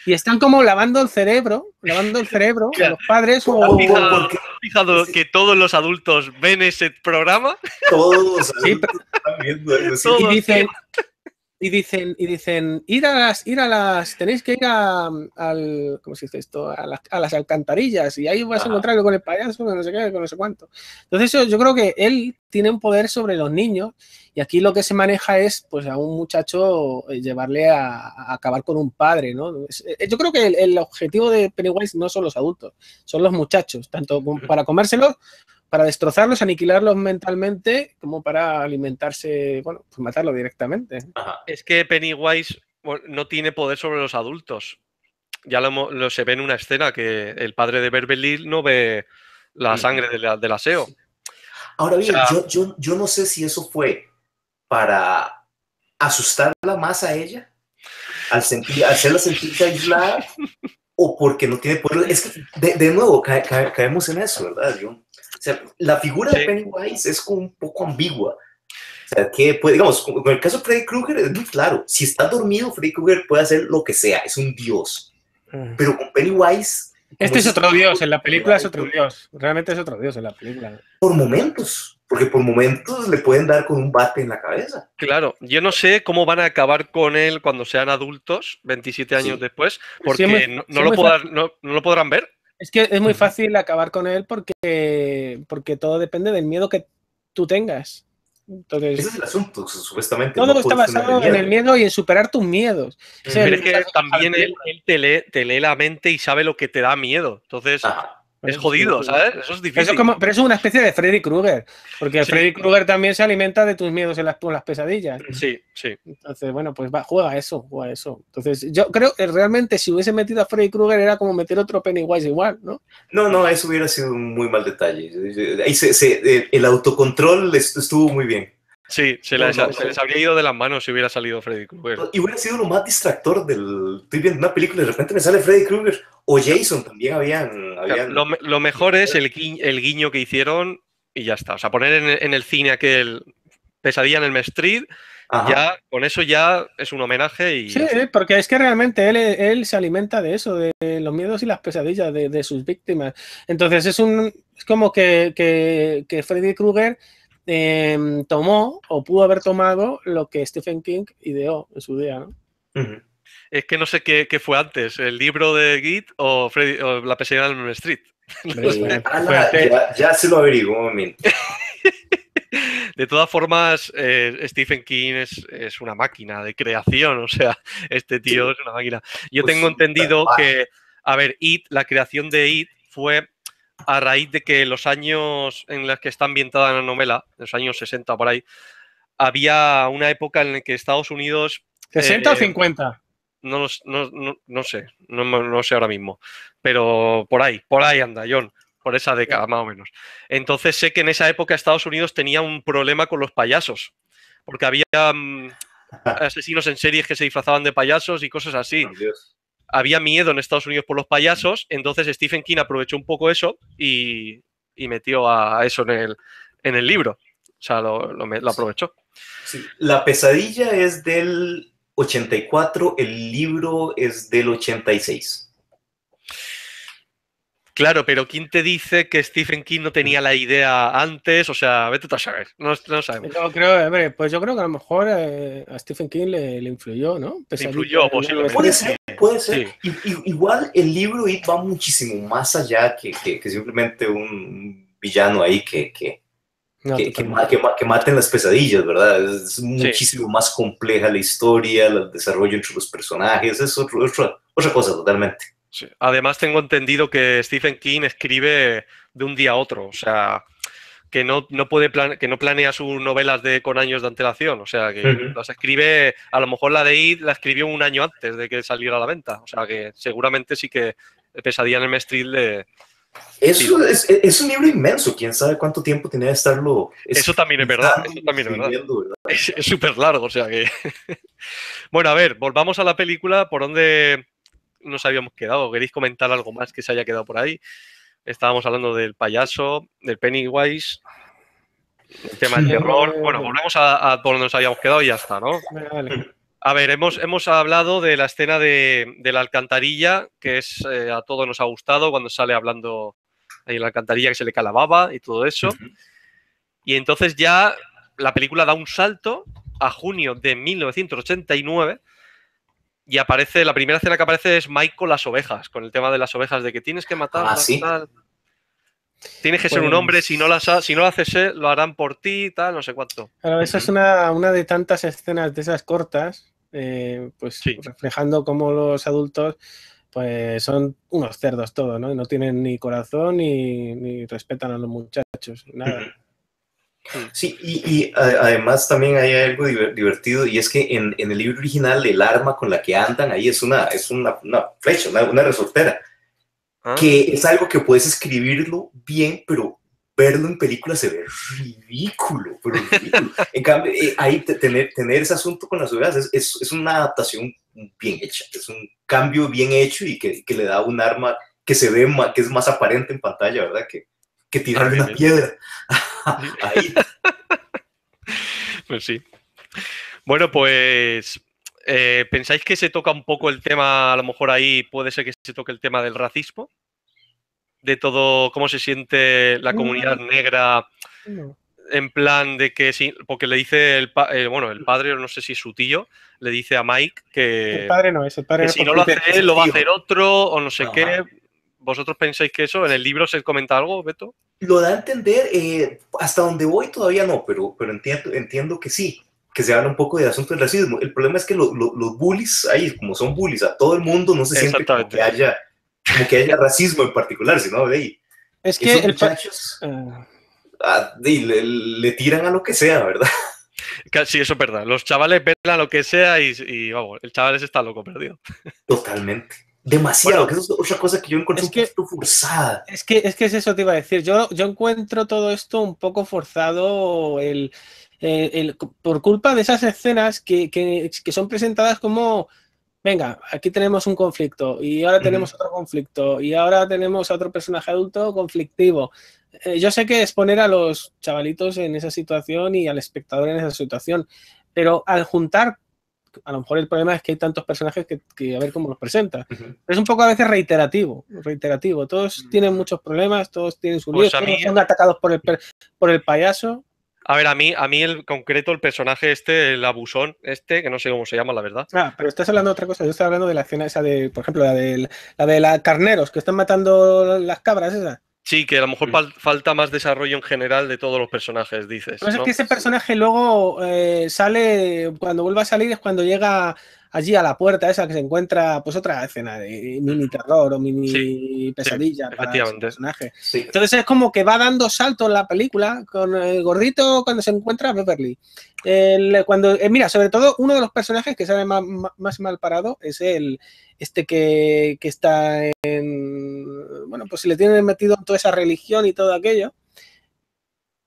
Y están como lavando el cerebro, lavando el cerebro a los padres o... Porque ¿Fijado que todos los adultos ven ese programa? todos Sí, adultos están viendo. Todos. y dicen y dicen y dicen ir a las ir a las tenéis que ir a, al cómo se dice esto a las, a las alcantarillas y ahí vas a encontrarlo con el payaso que no sé qué con no sé cuánto entonces yo, yo creo que él tiene un poder sobre los niños y aquí lo que se maneja es pues a un muchacho eh, llevarle a, a acabar con un padre no Es- eh, yo creo que el, el objetivo de Pennywise no son los adultos son los muchachos tanto para comérselos para destrozarlos, aniquilarlos mentalmente, como para alimentarse, bueno, pues matarlo directamente. Ajá. Es que Pennywise bueno, no tiene poder sobre los adultos. Ya lo, se ve en una escena que el padre de Beverly no ve la sangre de la- del aseo. Ahora bien, O sea- yo, yo, yo no sé si eso fue para asustarla más a ella, al sentir, hacerla sentirse aislada, <laughs> o porque no tiene poder. Es que, de, de nuevo, ca- ca- caemos en eso, ¿verdad? Yo, sea, la figura de Sí. Pennywise es como un poco ambigua. O sea, que puede, digamos, con el caso de Freddy Krueger es muy claro. Si está dormido, Freddy Krueger puede hacer lo que sea, es un dios. Pero con Pennywise. Este es otro dios, en la película es otro dios. Realmente es otro dios en la película. Por momentos, porque por momentos le pueden dar con un bate en la cabeza. Claro, yo no sé cómo van a acabar con él cuando sean adultos, 27 años Sí. después, Sí, porque es muy- no, sí, no es lo podrán, no, no lo podrán ver. Es que es muy fácil acabar con él porque, porque todo depende del miedo que tú tengas. Entonces, Ese es el asunto, supuestamente. todo no está basado en el miedo y en superar tus miedos. O sea, Pero es que también él, él te, lee, te lee la mente y sabe lo que te da miedo. Entonces, Ajá. Es jodido, ¿sabes? Eso es difícil. Eso es como- pero eso es una especie de Freddy Krueger, porque Sí. Freddy Krueger también se alimenta de tus miedos en las, con las pesadillas. Sí, sí. Entonces, bueno, pues va, juega eso, juega eso. Entonces, yo creo que realmente si hubiese metido a Freddy Krueger era como meter otro Pennywise igual, ¿no? No, no, eso hubiera sido un muy mal detalle. Ahí se- se- el- autocontrol est- estuvo muy bien. Sí, se, No, les, no, se no. les habría ido de las manos si hubiera salido Freddy Krueger. Y hubiera sido lo más distractor del. Estoy viendo una película y de repente me sale Freddy Krueger o Jason también habían. habían- Lo, me- lo mejor es el, gui- el guiño que hicieron y ya está. O sea, poner en, el- en el cine aquel pesadilla en el Street, Ajá. ya con eso ya es un homenaje y Sí, porque es que realmente él, él se alimenta de eso, de los miedos y las pesadillas de, de sus víctimas. Entonces es un es como que, que, que Freddy Krueger eh, tomó o pudo haber tomado lo que Stephen King ideó en su día, ¿no? Es que no sé qué, qué fue antes, el libro de Git o, Freddy- o la pesadilla en el Street. <laughs> No sé. Ala, ya, ya se lo averiguó, men. <laughs> <laughs> De todas formas, eh, Stephen King es, es una máquina de creación, o sea, este tío es una máquina. Yo Pues tengo entendido que, a ver, It, la creación de It fue a raíz de que los años en los que está ambientada la novela, los años 60 por ahí, había una época en la que Estados Unidos, ¿60 o Eh, 50? no, los- no, no- no sé, no, no sé ahora mismo, pero por ahí, por ahí anda, John, por esa década más o menos. Entonces sé que en esa época Estados Unidos tenía un problema con los payasos, porque había mm, <laughs> asesinos en series que se disfrazaban de payasos y cosas así. Había miedo en Estados Unidos por los payasos, entonces Stephen King aprovechó un poco eso y, metió a eso en el, en el libro. O sea, lo, lo aprovechó. La pesadilla es del 84, el libro es del 86. Claro, pero ¿quién te dice que Stephen King no tenía la idea antes? O sea, vete tú a saber, no, no sabemos. Yo creo, hombre, pues yo creo que a lo mejor eh, a Stephen King le, le influyó, ¿no? Pesadilla influyó, posiblemente. Puede ser, puede ser. Sí. Igual el libro It va muchísimo más allá que, que- que simplemente un villano ahí que, que, No, que, que maten las pesadillas, ¿verdad? Es muchísimo más compleja la historia, el desarrollo entre los personajes, es otro- otra, otra cosa totalmente. Sí. Además, tengo entendido que Stephen King escribe de un día a otro, o sea, que no, no puede plan- que no planea sus novelas de, con años de antelación, o sea, que las escribe, a lo mejor la de It la escribió un año antes de que saliera a la venta, o sea, que seguramente sí que Pesadilla en el Street le... Eso es, es un libro inmenso, quién sabe cuánto tiempo tenía de estarlo. Eso también es verdad, eso también es verdad. Es es súper largo, o sea que... <laughs> bueno, a ver, volvamos a la película, ¿por dónde nos habíamos quedado? ¿Queréis comentar algo más que se haya quedado por ahí? Estábamos hablando del payaso, del Pennywise, el tema del Sí. terror. Bueno, volvemos a, a por donde nos habíamos quedado y ya está, ¿no? Vale. A ver, hemos, hemos hablado de la escena de, de la alcantarilla, que es eh, a todos nos ha gustado cuando sale hablando ahí en la alcantarilla que se le calababa y todo eso. Y entonces ya la película da un salto a junio de 1989 y aparece, la primera escena que aparece es Mike con las ovejas, con el tema de las ovejas, de que tienes que matarlas, Ah, sí. tal. Tienes que ser un Pues- hombre, si no, las ha- si no lo haces, eh, lo harán por ti, tal, no sé cuánto. Claro, esa es una, una de tantas escenas de esas cortas, eh, pues Sí. reflejando cómo los adultos pues son unos cerdos todos, ¿no? No tienen ni corazón ni, ni respetan a los muchachos, nada. <laughs> Sí, y, y, además también hay algo diver- divertido y es que en, en el libro original el arma con la que andan ahí es una, es una, una flecha, una, una resortera, Ah, que es algo que puedes escribirlo bien, pero verlo en película se ve ridículo, pero ridículo. <laughs> en cambio, eh, ahí te- tener, tener ese asunto con las ovejas es, es, es una adaptación bien hecha, es un cambio bien hecho y que, que le da un arma que se ve más, que es más aparente en pantalla, ¿verdad? Que, que tirar una piedra. <laughs> ahí. Pues sí. Bueno, pues. eh, ¿Pensáis que se toca un poco el tema, a lo mejor ahí puede ser que se toque el tema del racismo? De todo, cómo se siente la comunidad negra No. en plan de que sí, porque le dice el, pa- eh, bueno, el padre, no sé si es su tío, le dice a Mike que, El padre no es, el padre que no si no lo hace él, lo va a hacer otro, o no sé Ajá. qué. ¿Vosotros pensáis que eso? ¿En el libro se comenta algo, Beto? Lo da a entender, eh, hasta donde voy todavía no, pero, pero entiendo, entiendo que sí, que se habla un poco del asunto del racismo. El problema es que los bullies ahí, como son bullies a todo el mundo, no se siente como que haya, como que haya racismo en particular, sino de ahí. Es que el muchachos ah, le, tiran a lo que sea, ¿verdad? <laughs> Sí, eso es verdad. Los chavales ven a lo que sea y, vamos, el chaval está loco perdido. Totalmente. Demasiado, que eso es otra cosa que yo encuentro un poco forzada. Es que, es que es eso te iba a decir. Yo, yo encuentro todo esto un poco forzado el, por culpa de esas escenas que, que, que son presentadas como venga, aquí tenemos un conflicto y ahora tenemos otro conflicto y ahora tenemos a otro personaje adulto conflictivo. Eh, yo sé que es poner a los chavalitos en esa situación y al espectador en esa situación, pero al juntar, a lo mejor el problema es que hay tantos personajes que, a ver cómo los presenta. Es un poco a veces reiterativo, reiterativo. Todos tienen muchos problemas, todos tienen su pues todos son atacados por el, por el payaso. A ver, a mí, a mí el concreto, el personaje este, el abusón, este, que no sé cómo se llama, la verdad. Ah, pero estás hablando de otra cosa. Yo estoy hablando de la escena esa de, por ejemplo, la de la de la carneros que están matando las cabras, esa. Sí, que a lo mejor falta más desarrollo en general de todos los personajes, dices. Pero es que ese personaje luego eh, sale, cuando vuelve a salir es cuando llega allí a la puerta esa que se encuentra pues otra escena de mini terror o mini pesadilla para ese personaje. Entonces es como que va dando salto en la película con el gordito cuando se encuentra Beverly. cuando, eh, mira, sobre todo uno de los personajes que sale más, más mal parado es el este que, está en bueno, pues se le tienen metido en toda esa religión y todo aquello.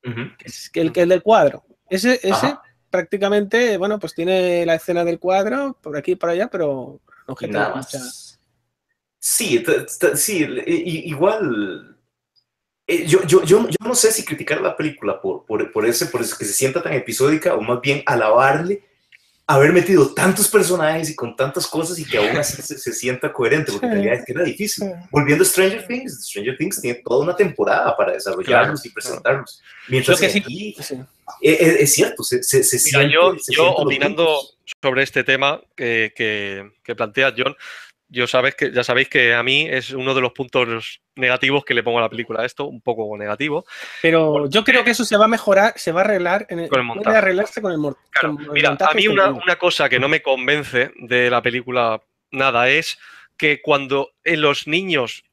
que es el que es del cuadro. Ese, ese prácticamente, bueno, pues tiene la escena del cuadro por aquí y por allá, pero no genera mucha... Sí, sí, igual. Eh, yo, yo, yo, no sé si criticar la película por, por, por, ese, por eso que se sienta tan episódica o más bien alabarle haber metido tantos personajes y con tantas cosas y que aún así se, sienta coherente, porque en realidad es que era difícil. Volviendo a Stranger Things, Stranger Things tiene toda una temporada para desarrollarlos y presentarlos. Mientras que, aquí es, cierto, se, se, Mira, yo, yo opinando sobre este tema que, que, que plantea John, yo sabes que, ya sabéis que a mí es uno de los puntos negativos que le pongo a la película esto, un poco negativo. Pero yo creo que eso se va a mejorar, se va a arreglar en el, con el montaje. arreglarse con el, mira, a mí una, una, cosa que no me convence de la película nada es que cuando los niños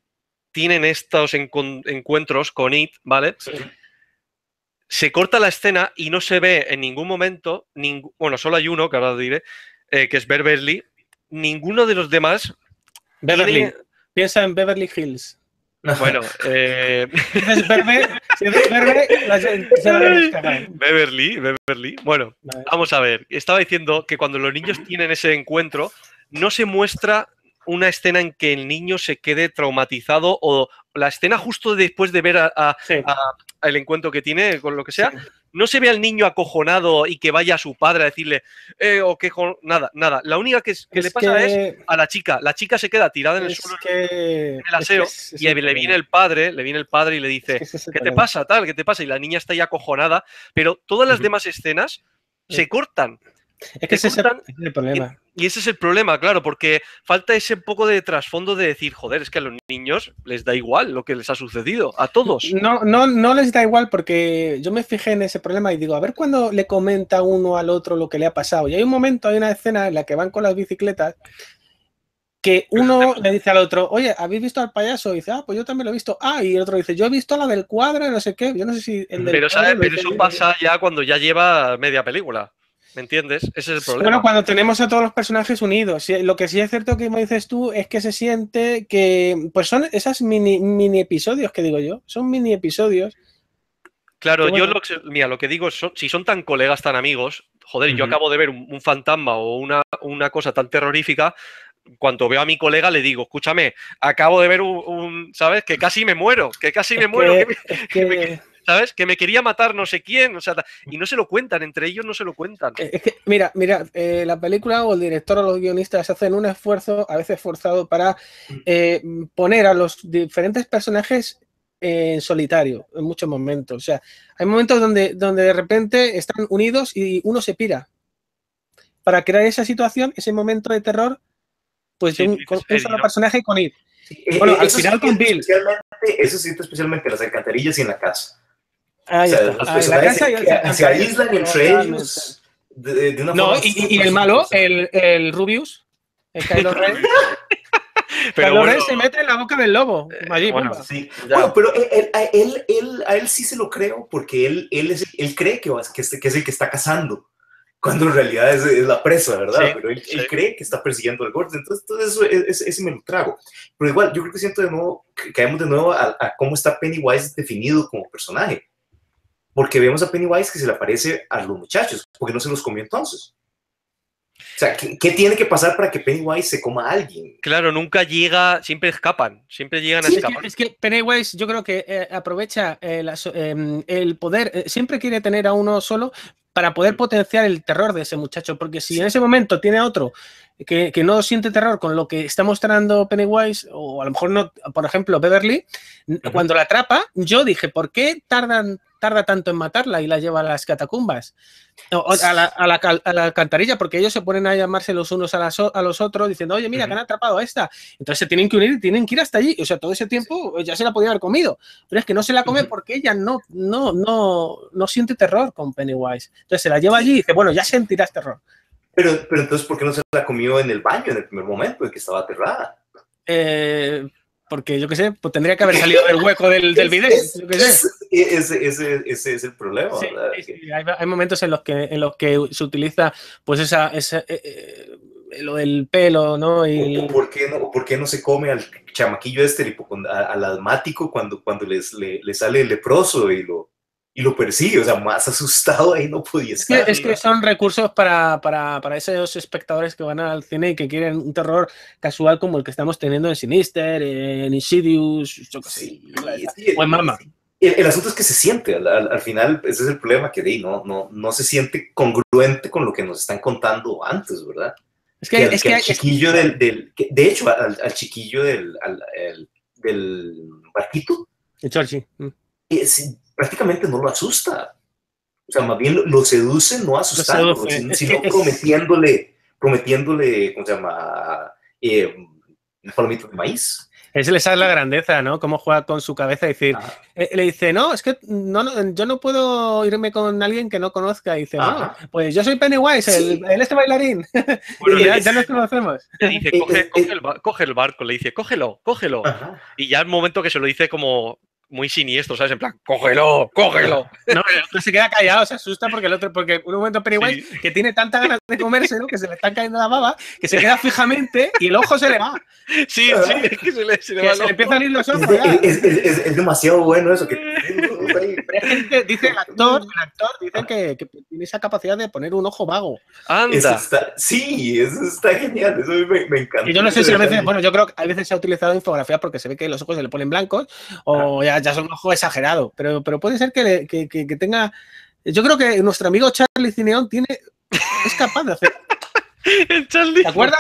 tienen estos encuentros con It, ¿vale? Se corta la escena y no se ve en ningún momento, bueno, solo hay uno, que ahora diré, eh, que es Beverly, ninguno de los demás Beverly. Piensa en Beverly Hills. Bueno, eh... Beverly, Beverly. Bueno, vamos a ver. Estaba diciendo que cuando los niños tienen ese encuentro, no se muestra una escena en que el niño se quede traumatizado o la escena justo después de ver a, el encuentro que tiene con lo que sea, no se ve al niño acojonado y que vaya a su padre a decirle, eh, o que nada, nada. La única que, le pasa es a la chica. La chica se queda tirada en el suelo en el aseo y le viene el padre, le viene el padre y le dice, ¿qué te pasa? Tal, ¿qué te pasa? Y la niña está ahí acojonada, pero todas las demás escenas se cortan. Es que ese es el problema. Y ese es el problema, claro, porque falta ese poco de trasfondo de decir, joder, es que a los niños les da igual lo que les ha sucedido, a todos. No, no, no les da igual porque yo me fijé en ese problema y digo, a ver cuando le comenta uno al otro lo que le ha pasado. Y hay un momento, hay una escena en la que van con las bicicletas que uno le dice al otro, oye, ¿habéis visto al payaso? Y dice, ah, pues yo también lo he visto. Ah, y el otro dice, yo he visto la del cuadro, no sé qué. Yo no sé si el Pero, ¿sabes? Pero eso pasa ya cuando ya lleva media película. ¿Me entiendes? Ese es el problema. Bueno, cuando tenemos a todos los personajes unidos. Lo que sí es cierto que me dices tú es que se siente que, pues son esas mini, mini episodios que digo yo. Son mini episodios. Claro, yo lo que, mira, lo que digo es, si son tan colegas, tan amigos, joder, yo acabo de ver un, fantasma o una, una, cosa tan terrorífica, cuando veo a mi colega le digo, escúchame, acabo de ver un, ¿sabes? Que casi me muero, que casi me muero. que, <laughs> ¿sabes? Que me quería matar no sé quién, o sea, y no se lo cuentan, entre ellos no se lo cuentan. Es que, mira, mira, eh, la película o el director o los guionistas hacen un esfuerzo, a veces forzado, para eh, poner a los diferentes personajes en solitario en muchos momentos. O sea, hay momentos donde, donde de repente están unidos y uno se pira. Para crear esa situación, ese momento de terror, pues con un solo personaje con ir. Bueno, al final con Bill eso se especialmente en las alcantarillas y en la casa. Ahí O sea, está. los Ah, personajes se, aíslan entre Totalmente. ellos de, de una No, forma y, y- el malo, el, el Rubius, el Kylo Ren, <laughs> Pero Kylo bueno, Ren se mete en la boca del lobo. Allí, bueno. Sí. Bueno, pero él, él- a, él, él- a él sí se lo creo porque él, él, es, él cree que, que, es, que es el que está cazando, cuando en realidad es, es la presa, ¿verdad? Sí, pero él, sí. él cree que está persiguiendo al gordo. Entonces, todo eso, es- es- ese me lo trago. Pero igual, yo creo que siento de nuevo, caemos de nuevo a, a cómo está Pennywise definido como personaje. Porque vemos a Pennywise que se le aparece a los muchachos, porque no se los comió entonces. O sea, ¿qué, qué tiene que pasar para que Pennywise se coma a alguien? claro, nunca llega, siempre escapan, siempre llegan a Sí, es, que, escapar. es que Pennywise yo creo que eh, aprovecha eh, la em, el poder, eh, siempre quiere tener a uno solo para poder potenciar el terror de ese muchacho, porque si en ese momento tiene a otro que, que no siente terror con lo que está mostrando Pennywise, o a lo mejor no, por ejemplo, Beverly, cuando la atrapa, yo dije, ¿por qué tardan, tarda tanto en matarla y la lleva a las catacumbas? O- a, la, a la a la alcantarilla, porque ellos se ponen a llamarse los unos a, las a los otros diciendo, oye, mira, que han atrapado a esta. Entonces se tienen que unir y tienen que ir hasta allí. O sea, todo ese tiempo ya se la podía haber comido. Pero es que no se la come porque ella no, no, no, no siente terror con Pennywise. Entonces se la lleva allí y dice, bueno, ya sentirás terror. Pero, pero entonces, ¿por qué no se la comió en el baño en el primer momento en que estaba aterrada? Eh, porque yo qué sé, pues tendría que haber salido del hueco del, del video. Es- yo qué sé. es- ese, ese, es el problema. Sí, sí. Hay, hay momentos en los que en los que se utiliza pues esa, esa eh, eh, lo del pelo, ¿no? Y ¿O ¿Por qué, no, por qué no se come al chamaquillo este, el hipocond- a- al asmático, cuando, cuando les, le, le sale el leproso y lo, y lo persigue? O sea, más asustado ahí no podía Es estar. es que son recursos para, para, para esos espectadores que van al cine y que quieren un terror casual como el que estamos teniendo en Sinister, en Insidious, yo qué sé, Sí, sí, o en Mama. El, el asunto es que se siente, al, al- al final, ese es el problema que di, no, no, no se siente congruente con lo que nos están contando antes, ¿verdad? Es que, que, al- es que que, al chiquillo del, del- que- de hecho, al, al chiquillo del, al- el- del barquito, es- Chorchi. mm. es- prácticamente no lo asusta. O sea, más bien lo, lo seduce, no asustándolo, seduce. sino, Es sino es- prometiéndole, prometiéndole, ¿cómo se llama? Eh, palomitas de maíz. Es le sale la grandeza, ¿no? Cómo juega con su cabeza y decir, Ajá. eh, le dice, no, es que no, no, yo no puedo irme con alguien que no conozca. Y dice, no, Ajá. pues yo soy Pennywise, Sí. el, el este bailarín. <laughs> Bueno, y ya, le ya dice, nos conocemos. le dice, Eh, coge, eh, coge eh. el, coge el barco, le dice, cógelo, cógelo. Ajá. Y ya el momento que se lo dice como muy siniestro, ¿sabes? En plan, cógelo, cógelo. <laughs> No, el otro se queda callado, se asusta porque el otro, porque un momento Pennywise que tiene tanta ganas de comérselo que se le está cayendo la baba, que se queda fijamente y el ojo se le va. Sí, sí, es que se le, se le Que va se el le empiezan a ir los Es, ojos. de- ya. es- es- es- es demasiado bueno eso. Que, <laughs> Pero es que dice, el actor, el actor dice que, que tiene esa capacidad de poner un ojo vago. eso está, sí, eso está genial. Eso me, me encanta. Y yo no sé si a veces, bueno, yo creo que a veces se ha utilizado infografía porque se ve que los ojos se le ponen blancos o ya, ya son un ojo exagerado, pero, pero puede ser que, le- que, que- que tenga... Yo creo que nuestro amigo Charlie Cineón tiene, es capaz de hacer... <laughs> El Charlie. ¿Te acuerdas?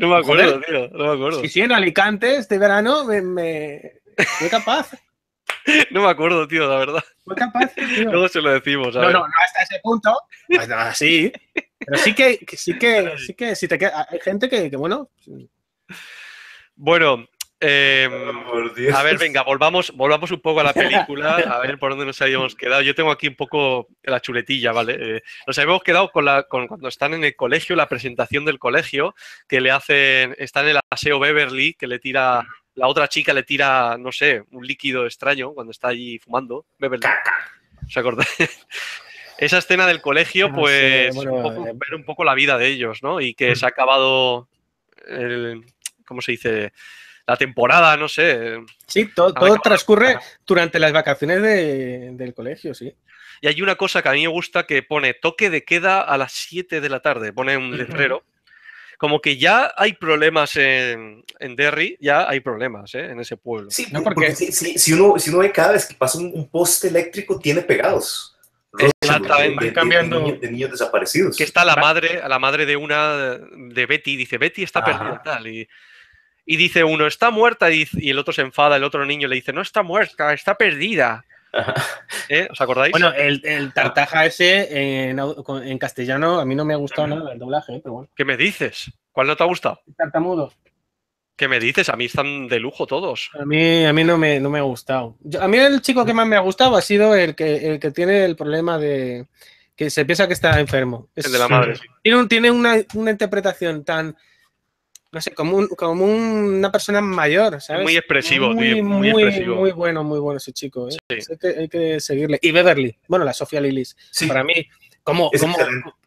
No me acuerdo, tío. No me acuerdo. Sí, sí, en Alicante este verano me, me- fue capaz, <laughs> No me acuerdo, tío, la verdad. fue capaz, <laughs> tío. Luego se lo decimos. a No, ver. no, no hasta ese punto. Pues nada, sí. Pero sí que, que sí que, <laughs> sí que, si te queda, hay gente que, que, bueno, Bueno, eh, Dios. a ver, venga, volvamos, volvamos un poco a la película, a ver por dónde nos habíamos quedado. Yo tengo aquí un poco la chuletilla, ¿vale? Eh, nos habíamos quedado con, la, con cuando están en el colegio, la presentación del colegio, que le hacen, está en el aseo Beverly, que le tira, la otra chica le tira, no sé, un líquido extraño cuando está allí fumando. Beverly. ¿Os acordáis? <laughs> Esa escena del colegio, No pues, sé, bueno, un poco- eh, ver un poco la vida de ellos, ¿no? Y que se ha acabado, el, ¿cómo se dice? La temporada, no sé. sí, todo, todo transcurre durante las vacaciones de- del colegio, sí. Y hay una cosa que a mí me gusta que pone toque de queda a las 7 de la tarde, pone un letrero. Como que ya hay problemas en, en Derry, ya hay problemas ¿eh? en ese pueblo. Sí, No, porque, porque- si, si- si uno, si uno ve cada vez que pasa un, un poste eléctrico, tiene pegados. Exactamente. De, de- de Cambiando. niños, de niños desaparecidos. Que está la madre, la madre de una de Betty, dice, Betty está Ajá. perdida tal. Y, y dice uno, está muerta, y, y el otro se enfada, el otro niño le dice, no está muerta, está perdida. <laughs> ¿Eh? ¿Os acordáis? Bueno, el, el tartaja ese en, castellano a mí no me ha gustado nada el doblaje, ¿eh? pero bueno. ¿Qué me dices? ¿Cuál no te ha gustado? Tartamudo. ¿Qué me dices? A mí están de lujo todos. A mí, a mí no, me, no me ha gustado. Yo- a mí el chico que más me ha gustado ha sido el que, el que tiene el problema de que se piensa que está enfermo. Es- El de la madre. tiene un- tiene una, una interpretación tan, no sé, como, un- como un- una persona mayor, ¿sabes? Muy expresivo, muy, tío, muy muy, expresivo. muy bueno, muy bueno ese chico. ¿eh? Sí. Hay, que, hay que seguirle. Y Beverly, bueno, la Sofía Lillis, Sí, para mí, cómo, cómo,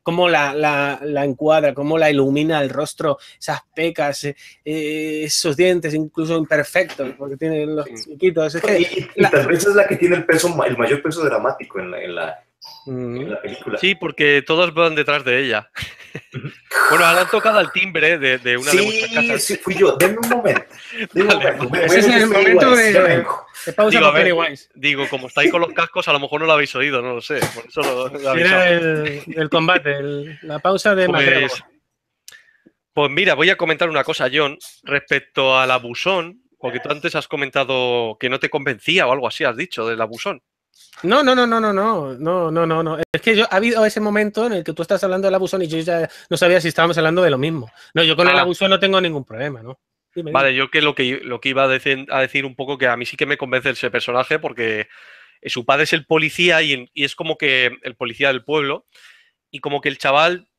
cómo la, la- la encuadra, cómo la ilumina el rostro, esas pecas, eh, esos dientes incluso imperfectos, porque tiene los Sí. chiquitos. Es que, y, y- y tal vez es la que tiene el peso, el mayor peso dramático en la, en la. En la película. Sí, porque todos van detrás de ella. bueno, ahora han tocado el timbre de, de una de vuestras sí, casas. sí, fui yo. Denme un momento. <laughs> Denme un Vale. momento. Voy- Ese es el momento de- vengo. Se pausa Digo, ver. Digo, como estáis con los cascos, a lo mejor no lo habéis oído, no lo sé. Por eso lo, lo he avisado. Era el, el combate, el- la pausa de. Pues, pues mira, voy a comentar una cosa, John, respecto al abusón, porque tú antes has comentado que no te convencía o algo así, has dicho, del abusón. No, no, no, no, no, no, no, no, no, no. Es que yo ha habido ese momento en el que tú estás hablando del abusón y yo ya no sabía si estábamos hablando de lo mismo. No, yo con el Ah. abusón no tengo ningún problema, ¿no? Dime, dime. Vale, yo que lo que, lo que iba a decir, a decir un poco que a mí sí que me convence ese personaje porque eh, su padre es el policía y, y es como que el policía del pueblo y como que el chaval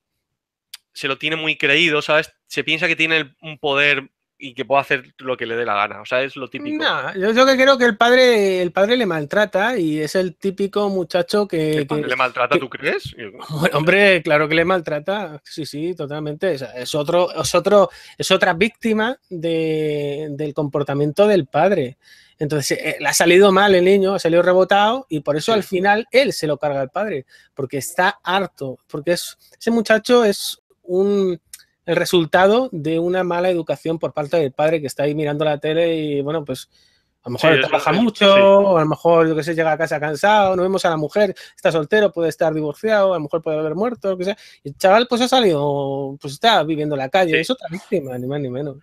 se lo tiene muy creído, ¿sabes? Se piensa que tiene el- un poder y que puede hacer lo que le dé la gana, o sea, es lo típico. No, yo, yo que creo que el padre, el padre le maltrata y es el típico muchacho que, ¿El padre que- ¿Le maltrata, que- tú crees? <laughs> Bueno, hombre, claro que le maltrata, sí, sí, totalmente. O sea, es otro, es otro, es otra víctima de- del comportamiento del padre. Entonces, eh, le ha salido mal el niño, ha salido rebotado y por eso Sí. al final él se lo carga al padre, porque está harto, porque es, ese muchacho es un el resultado de una mala educación por parte del padre que está ahí mirando la tele y bueno, pues a lo mejor Sí, trabaja mucho, sí. o a lo mejor, yo que sé, llega a casa cansado, no vemos a la mujer, está soltero, puede estar divorciado, a lo mejor puede haber muerto, lo que sea. Y el chaval pues ha salido, pues está viviendo en la calle, Sí. es otra víctima, ni más ni menos.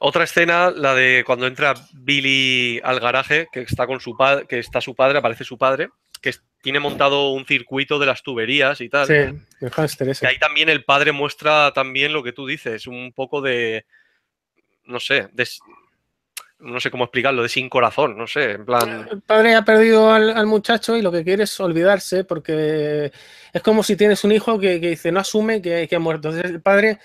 Otra escena, la de cuando entra Billy al garaje, que está con su padre, que está su padre, aparece su padre, que tiene montado un circuito de las tuberías y tal. Sí, el hámster ese. Y ahí también el padre muestra también lo que tú dices, un poco de, no sé, de, no sé cómo explicarlo, de sin corazón, no sé, en plan, El padre ha perdido al, al muchacho y lo que quiere es olvidarse porque es como si tienes un hijo que, que dice no asume que, que ha muerto. Entonces el padre,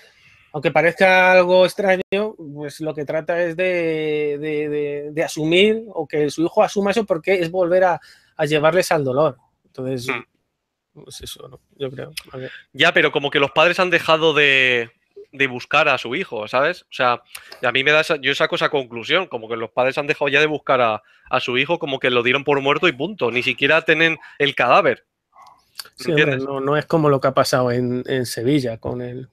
aunque parezca algo extraño, pues lo que trata es de, de- de- de asumir o que su hijo asuma eso porque es volver a, a llevarles al dolor. Entonces, Hmm. pues eso, ¿no? Yo creo. Ya, pero como que los padres han dejado de, de buscar a su hijo, ¿sabes? O sea, a mí me da esa, yo saco esa conclusión, como que los padres han dejado ya de buscar a, a su hijo, como que lo dieron por muerto y punto, ni siquiera tienen el cadáver. Sí, hombre, no, no es como lo que ha pasado en, en Sevilla con el.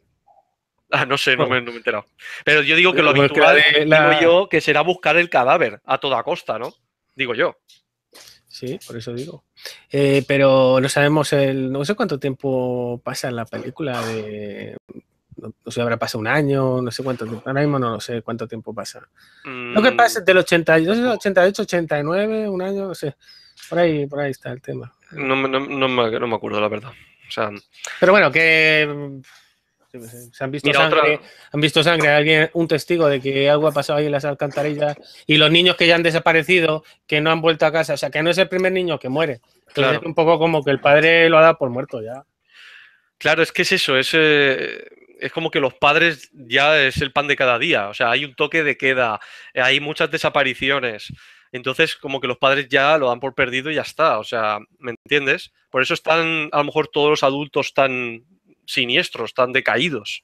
Ah, no sé, no Bueno. me, no me he enterado. Pero yo digo que lo habitual, la- digo yo, que será buscar el cadáver a toda costa, ¿no? Digo yo. Sí, por eso digo. Eh, pero no sabemos el. No sé cuánto tiempo pasa en la película de. No, no sé, habrá pasado un año, no sé cuánto tiempo. Ahora mismo no lo sé cuánto tiempo pasa. Lo que Mm, pasa es del 82, 88, 89, un año, no sé. Por ahí, por ahí está el tema. No, me- no, no me, no me acuerdo, la verdad. O sea, Pero bueno, que. Se han visto Mira, sangre, otra- han visto sangre, alguien, un testigo de que algo ha pasado ahí en las alcantarillas y los niños que ya han desaparecido, que no han vuelto a casa, o sea, que no es el primer niño que muere. Claro. es un poco como que el padre lo ha dado por muerto ya. claro, es que es eso, es, eh, es como que los padres ya es el pan de cada día. O sea, hay un toque de queda, hay muchas desapariciones. Entonces, como que los padres ya lo dan por perdido y ya está. O sea, ¿me entiendes? Por eso están a lo mejor todos los adultos tan siniestros, tan decaídos.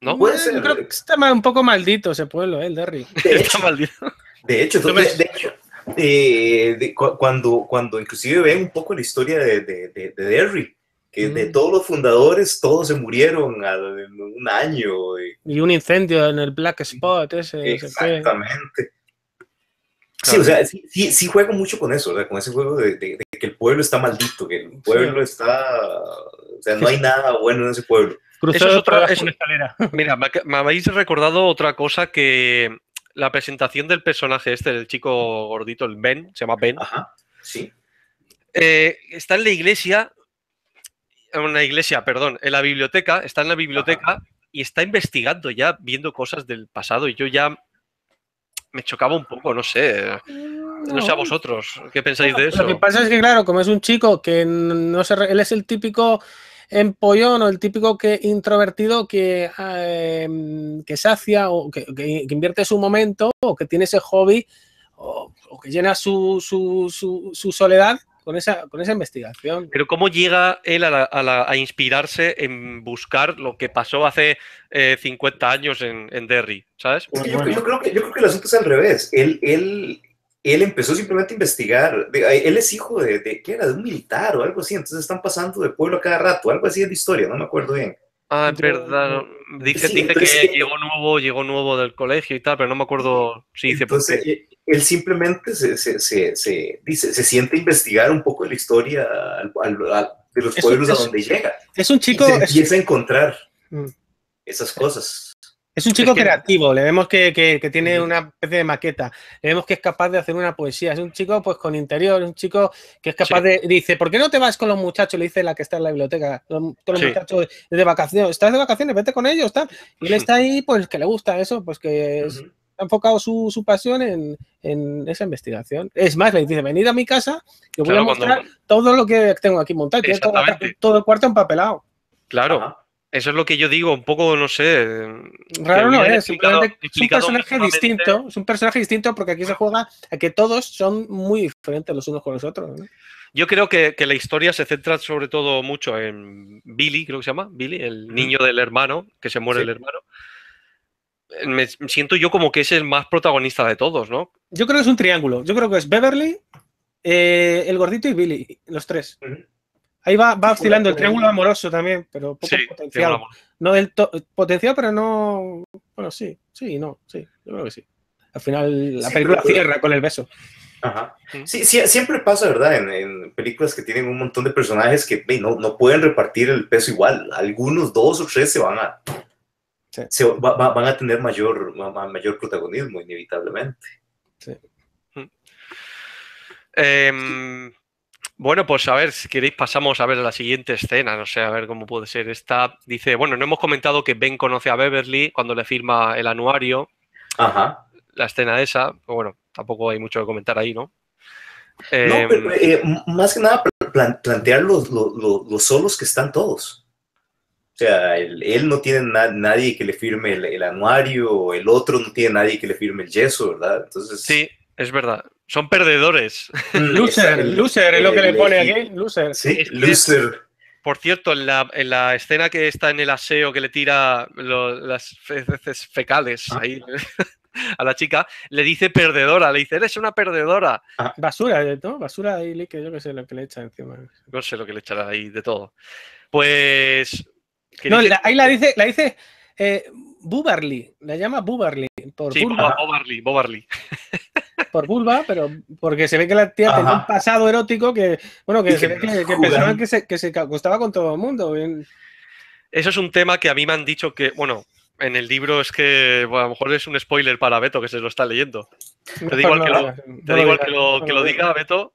¿No? Puede ser. yo creo que está un poco maldito ese pueblo, ¿eh? el Derry. De <laughs> Está hecho, maldito. de hecho, Tú de, hecho, eh, de- cuando, cuando inclusive ven un poco la historia de, de, de, de Derry, que de Mm. todos los fundadores, todos se murieron al- en un año. y- Y un incendio en el Black Spot, ese. Exactamente. Sí, o sea, sí, sí, sí juego mucho con eso, sea, con ese juego de, de- de que el pueblo está maldito, que el pueblo está, o sea, no hay nada bueno en ese pueblo. Cruzó Eso es otra- una escalera. <laughs> Mira, me habéis recordado otra cosa que la presentación del personaje este, el chico gordito, el Ben, se llama Ben, Ajá, sí. eh, está en la iglesia, en una iglesia, perdón, en la biblioteca, está en la biblioteca y está investigando ya, viendo cosas del pasado y yo ya me chocaba un poco, no sé. No, sé a vosotros, ¿qué pensáis de eso? Lo que pasa es que, claro, como es un chico que no se, él es el típico empollón o el típico que introvertido que, eh, que sacia o que, que, invierte su momento o que tiene ese hobby o, o que llena su, su, su, su, soledad con esa, con esa investigación. Pero ¿cómo llega él a, la, a, la, a inspirarse en buscar lo que pasó hace eh, 50 años en, en Derry? ¿Sabes? Es que yo, yo, creo que, yo creo que el asunto es al revés. Él, él, él empezó simplemente a investigar. Él es hijo de, de, ¿qué era? De un militar o algo así. Entonces están pasando de pueblo a cada rato. Algo así es de historia, no me acuerdo bien. Ah, es verdad. Dice, sí, dice que sí. llegó nuevo, llegó nuevo del colegio y tal, pero no me acuerdo si dice entonces, por qué. Él simplemente se, se, se, se, dice, se siente a investigar un poco la historia al, al, al, de los pueblos es, a donde llega. Es un chico. Y se empieza a encontrar mm. esas cosas. Es un chico es que... creativo, le vemos que, que, que tiene una especie de maqueta, le vemos que es capaz de hacer una poesía, es un chico pues con interior, es un chico que es capaz sí. de, dice, ¿por qué no te vas con los muchachos? Le dice la que está en la biblioteca, con los sí. muchachos de, de, vacaciones, estás de vacaciones, vete con ellos, tal. Y él está ahí, pues que le gusta eso, pues que es, uh -huh. ha enfocado su, su pasión en, en, esa investigación. Es más, le dice, venid a mi casa, que voy claro, a mostrar cuando... todo lo que tengo aquí montado, todo, todo, el cuarto empapelado. Claro. Ajá. Eso es lo que yo digo, un poco, no sé. Raro no es, simplemente es un personaje distinto. Es un personaje distinto porque aquí se juega a que todos son muy diferentes los unos con los otros. ¿no? Yo creo que, que, la historia se centra sobre todo mucho en Billy, creo que se llama, Billy, el niño del hermano, que se muere sí. el hermano. Me siento yo como que es el más protagonista de todos, ¿no? Yo creo que es un triángulo. Yo creo que es Beverly, eh, el gordito y Billy, los tres. Uh -huh. Ahí va, va oscilando el triángulo amoroso también, pero poco sí, potencial. No del potencial, pero no. Bueno, sí, sí, no, sí, yo creo que sí. Al final la sí, película pero, cierra con el beso. Ajá. Sí, sí, siempre pasa, ¿verdad? En, en, películas que tienen un montón de personajes que no, no, pueden repartir el peso igual. Algunos, dos o tres, se van a. Sí. Se, va, va, van a tener mayor, mayor protagonismo, inevitablemente. Sí. Eh, bueno, pues a ver, si queréis pasamos a ver la siguiente escena, no sé, a ver cómo puede ser esta. Dice, bueno, no hemos comentado que Ben conoce a Beverly cuando le firma el anuario. Ajá. La escena esa, pero bueno, tampoco hay mucho que comentar ahí, ¿no? Eh, no, pero, eh, más que nada plan plantear los, los, los, solos que están todos. O sea, él, él no tiene na nadie que le firme el, el, anuario, el otro no tiene nadie que le firme el yeso, ¿verdad? Entonces... Sí, es verdad. Son perdedores. Loser, loser es lo que le pone aquí. Loser. Sí, loser. Por cierto, en la, en la, escena que está en el aseo que le tira lo, las feces fecales ah. ahí <laughs> a la chica, le dice perdedora, le dice, eres una perdedora. Ah. Basura, ¿no? Basura y que yo qué sé lo que le echa encima. No sé lo que le echará ahí de todo. Pues. No, dice... la, ahí la dice, la dice eh, Bubarly, la llama Bubarly. Por sí, Bobarly, Bobarly. <laughs> por vulva, pero porque se ve que la tía Ajá. tenía un pasado erótico que, bueno, que, se que, que pensaban que se, que se acostaba con todo el mundo. Eso es un tema que a mí me han dicho que, bueno, en el libro es que bueno, a lo mejor es un spoiler para Beto que se lo está leyendo. Te digo no, que, lo, te digo que lo, que lo diga, Beto.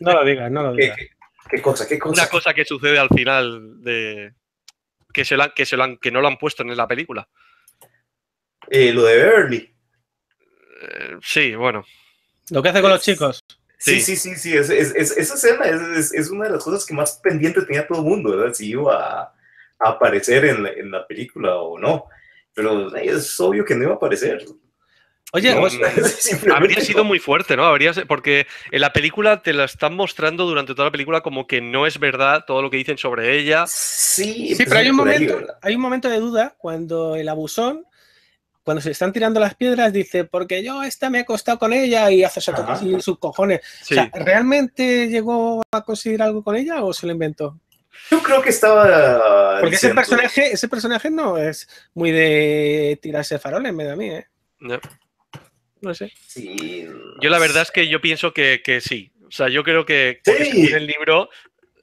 No lo digas, no lo <laughs> digas. ¿Qué, ¿Qué, cosa? ¿Qué cosa? Una cosa que sucede al final de que se, la, que, se la, que no lo han puesto en la película. Eh, lo de Beverly. Eh, sí, bueno. Lo que hace con los chicos. Sí, sí, sí, sí, es, es, es, esa escena es, una de las cosas que más pendiente tenía todo el mundo, ¿verdad? Si iba a, a aparecer en la, en la, película o no. Pero es obvio que no iba a aparecer. Oye, no, pues, <laughs> habría sido muy fuerte, ¿no? Habría, porque en la película te la están mostrando durante toda la película como que no es verdad todo lo que dicen sobre ella. Sí, sí pero hay un, momento, ahí, hay un momento de duda cuando el abusón cuando se están tirando las piedras, dice, porque yo esta me he acostado con ella y hace así sus cojones. Sí. O sea, ¿realmente llegó a conseguir algo con ella o se lo inventó? Yo creo que estaba. Porque ese personaje, ese personaje no es muy de tirarse faroles, me da a mí, ¿eh? No. no sé. Sí. Yo la verdad es que yo pienso que, que sí. O sea, yo creo que sí. el libro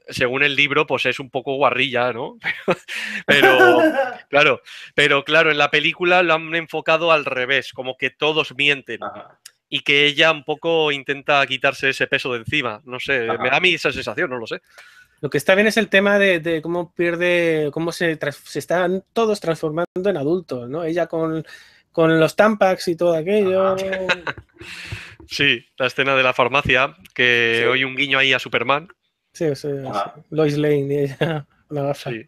según el libro, pues es un poco guarrilla, ¿no? <laughs> Pero, claro, pero claro, en la película lo han enfocado al revés, como que todos mienten. Ajá. Y que ella un poco intenta quitarse ese peso de encima. No sé, Ajá. me da a mí esa sensación, no lo sé. Lo que está bien es el tema de, de cómo pierde, cómo se, están todos transformando en adultos, ¿no? Ella con, con los Tampax y todo aquello. <laughs> Sí, la escena de la farmacia, que Sí. hoy un guiño ahí a Superman. Sí, sí, Ajá. sí. Lois Lane y ella, <laughs> la gafa. Sí.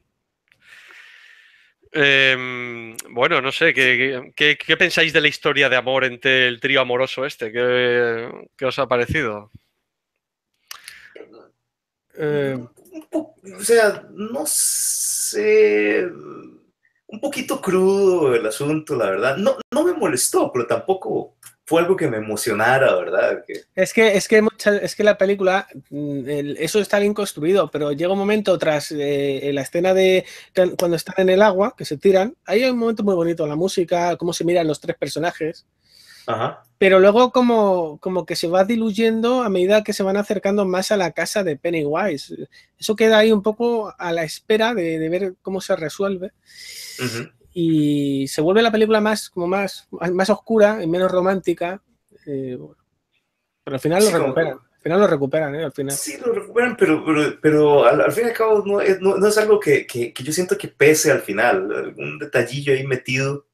Em, bueno, no sé, ¿qué, qué, qué pensáis de la historia de amor entre el trío amoroso este? ¿Qué, qué os ha parecido? Eh, o sea, no sé, un poquito crudo el asunto, la verdad. No, no me molestó, pero tampoco fue algo que me emocionara, ¿verdad? Que, Es que, es que, mucha- es que la película, mm, el- eso está bien construido, pero llega un momento tras eh, la escena de cuando están en el agua, que se tiran, ahí hay un momento muy bonito, la música, cómo se miran los tres personajes, ajá, pero luego como, como que se va diluyendo a medida que se van acercando más a la casa de Pennywise. Eso queda ahí un poco a la espera de, de ver cómo se resuelve ujú. Y se vuelve la película más, como más, más oscura y menos romántica. eh, pero al final lo Sí, como- recuperan. Al final lo recuperan, ¿eh? Al final. Sí, lo recuperan, pero, pero, pero al, al fin y al cabo no es, no, no es algo que, que- que yo siento que pese al final. Algún detallillo ahí metido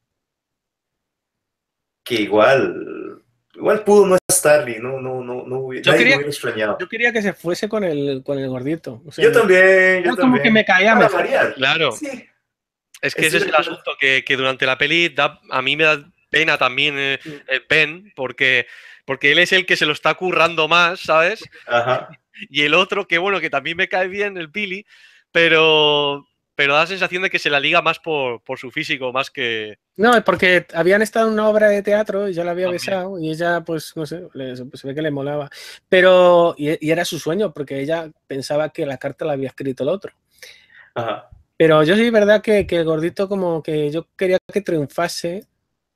que igual, igual pudo no estar y no, no, no, no hubiera, Yo quería- lo hubiera extrañado. Yo quería que se fuese con el, con el gordito. o sea, Yo también, yo era como también. que me caía Para mejor. variar. Claro, Sí, es que ese es el asunto, que, que durante la peli da- a mí me da pena también eh, eh, Ben, porque, porque él es el que se lo está currando más, ¿sabes? ajá. <laughs> Y el otro, que bueno, que también me cae bien, el Billy, pero, pero da la sensación de que se la liga más por, por su físico, más que... No, es porque habían estado en una obra de teatro y ya la había También. besado y ella, pues, no sé, le- se ve que le molaba. Pero, y, y era su sueño, porque ella pensaba que la carta la había escrito el otro. Ajá. Pero yo sí, es verdad que, que el gordito como que yo quería que triunfase.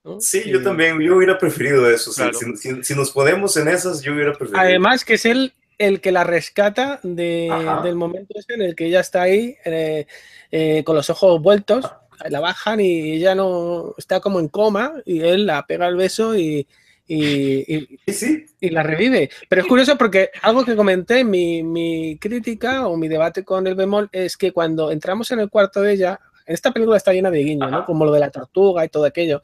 ¿no? Sí, Y- yo también, yo hubiera preferido eso. Claro. Si, si- si nos ponemos en esas, yo hubiera preferido. Además que es él el que la rescata de- del momento ese en el que ella está ahí eh, eh, con los ojos vueltos, la bajan y ella no está como en coma y él la pega el beso y, y- y- Sí, y la revive. Pero es curioso porque algo que comenté en mi, mi crítica o mi debate con el bemol es que cuando entramos en el cuarto de ella, esta película está llena de guiños, ¿no? Como lo de la tortuga y todo aquello.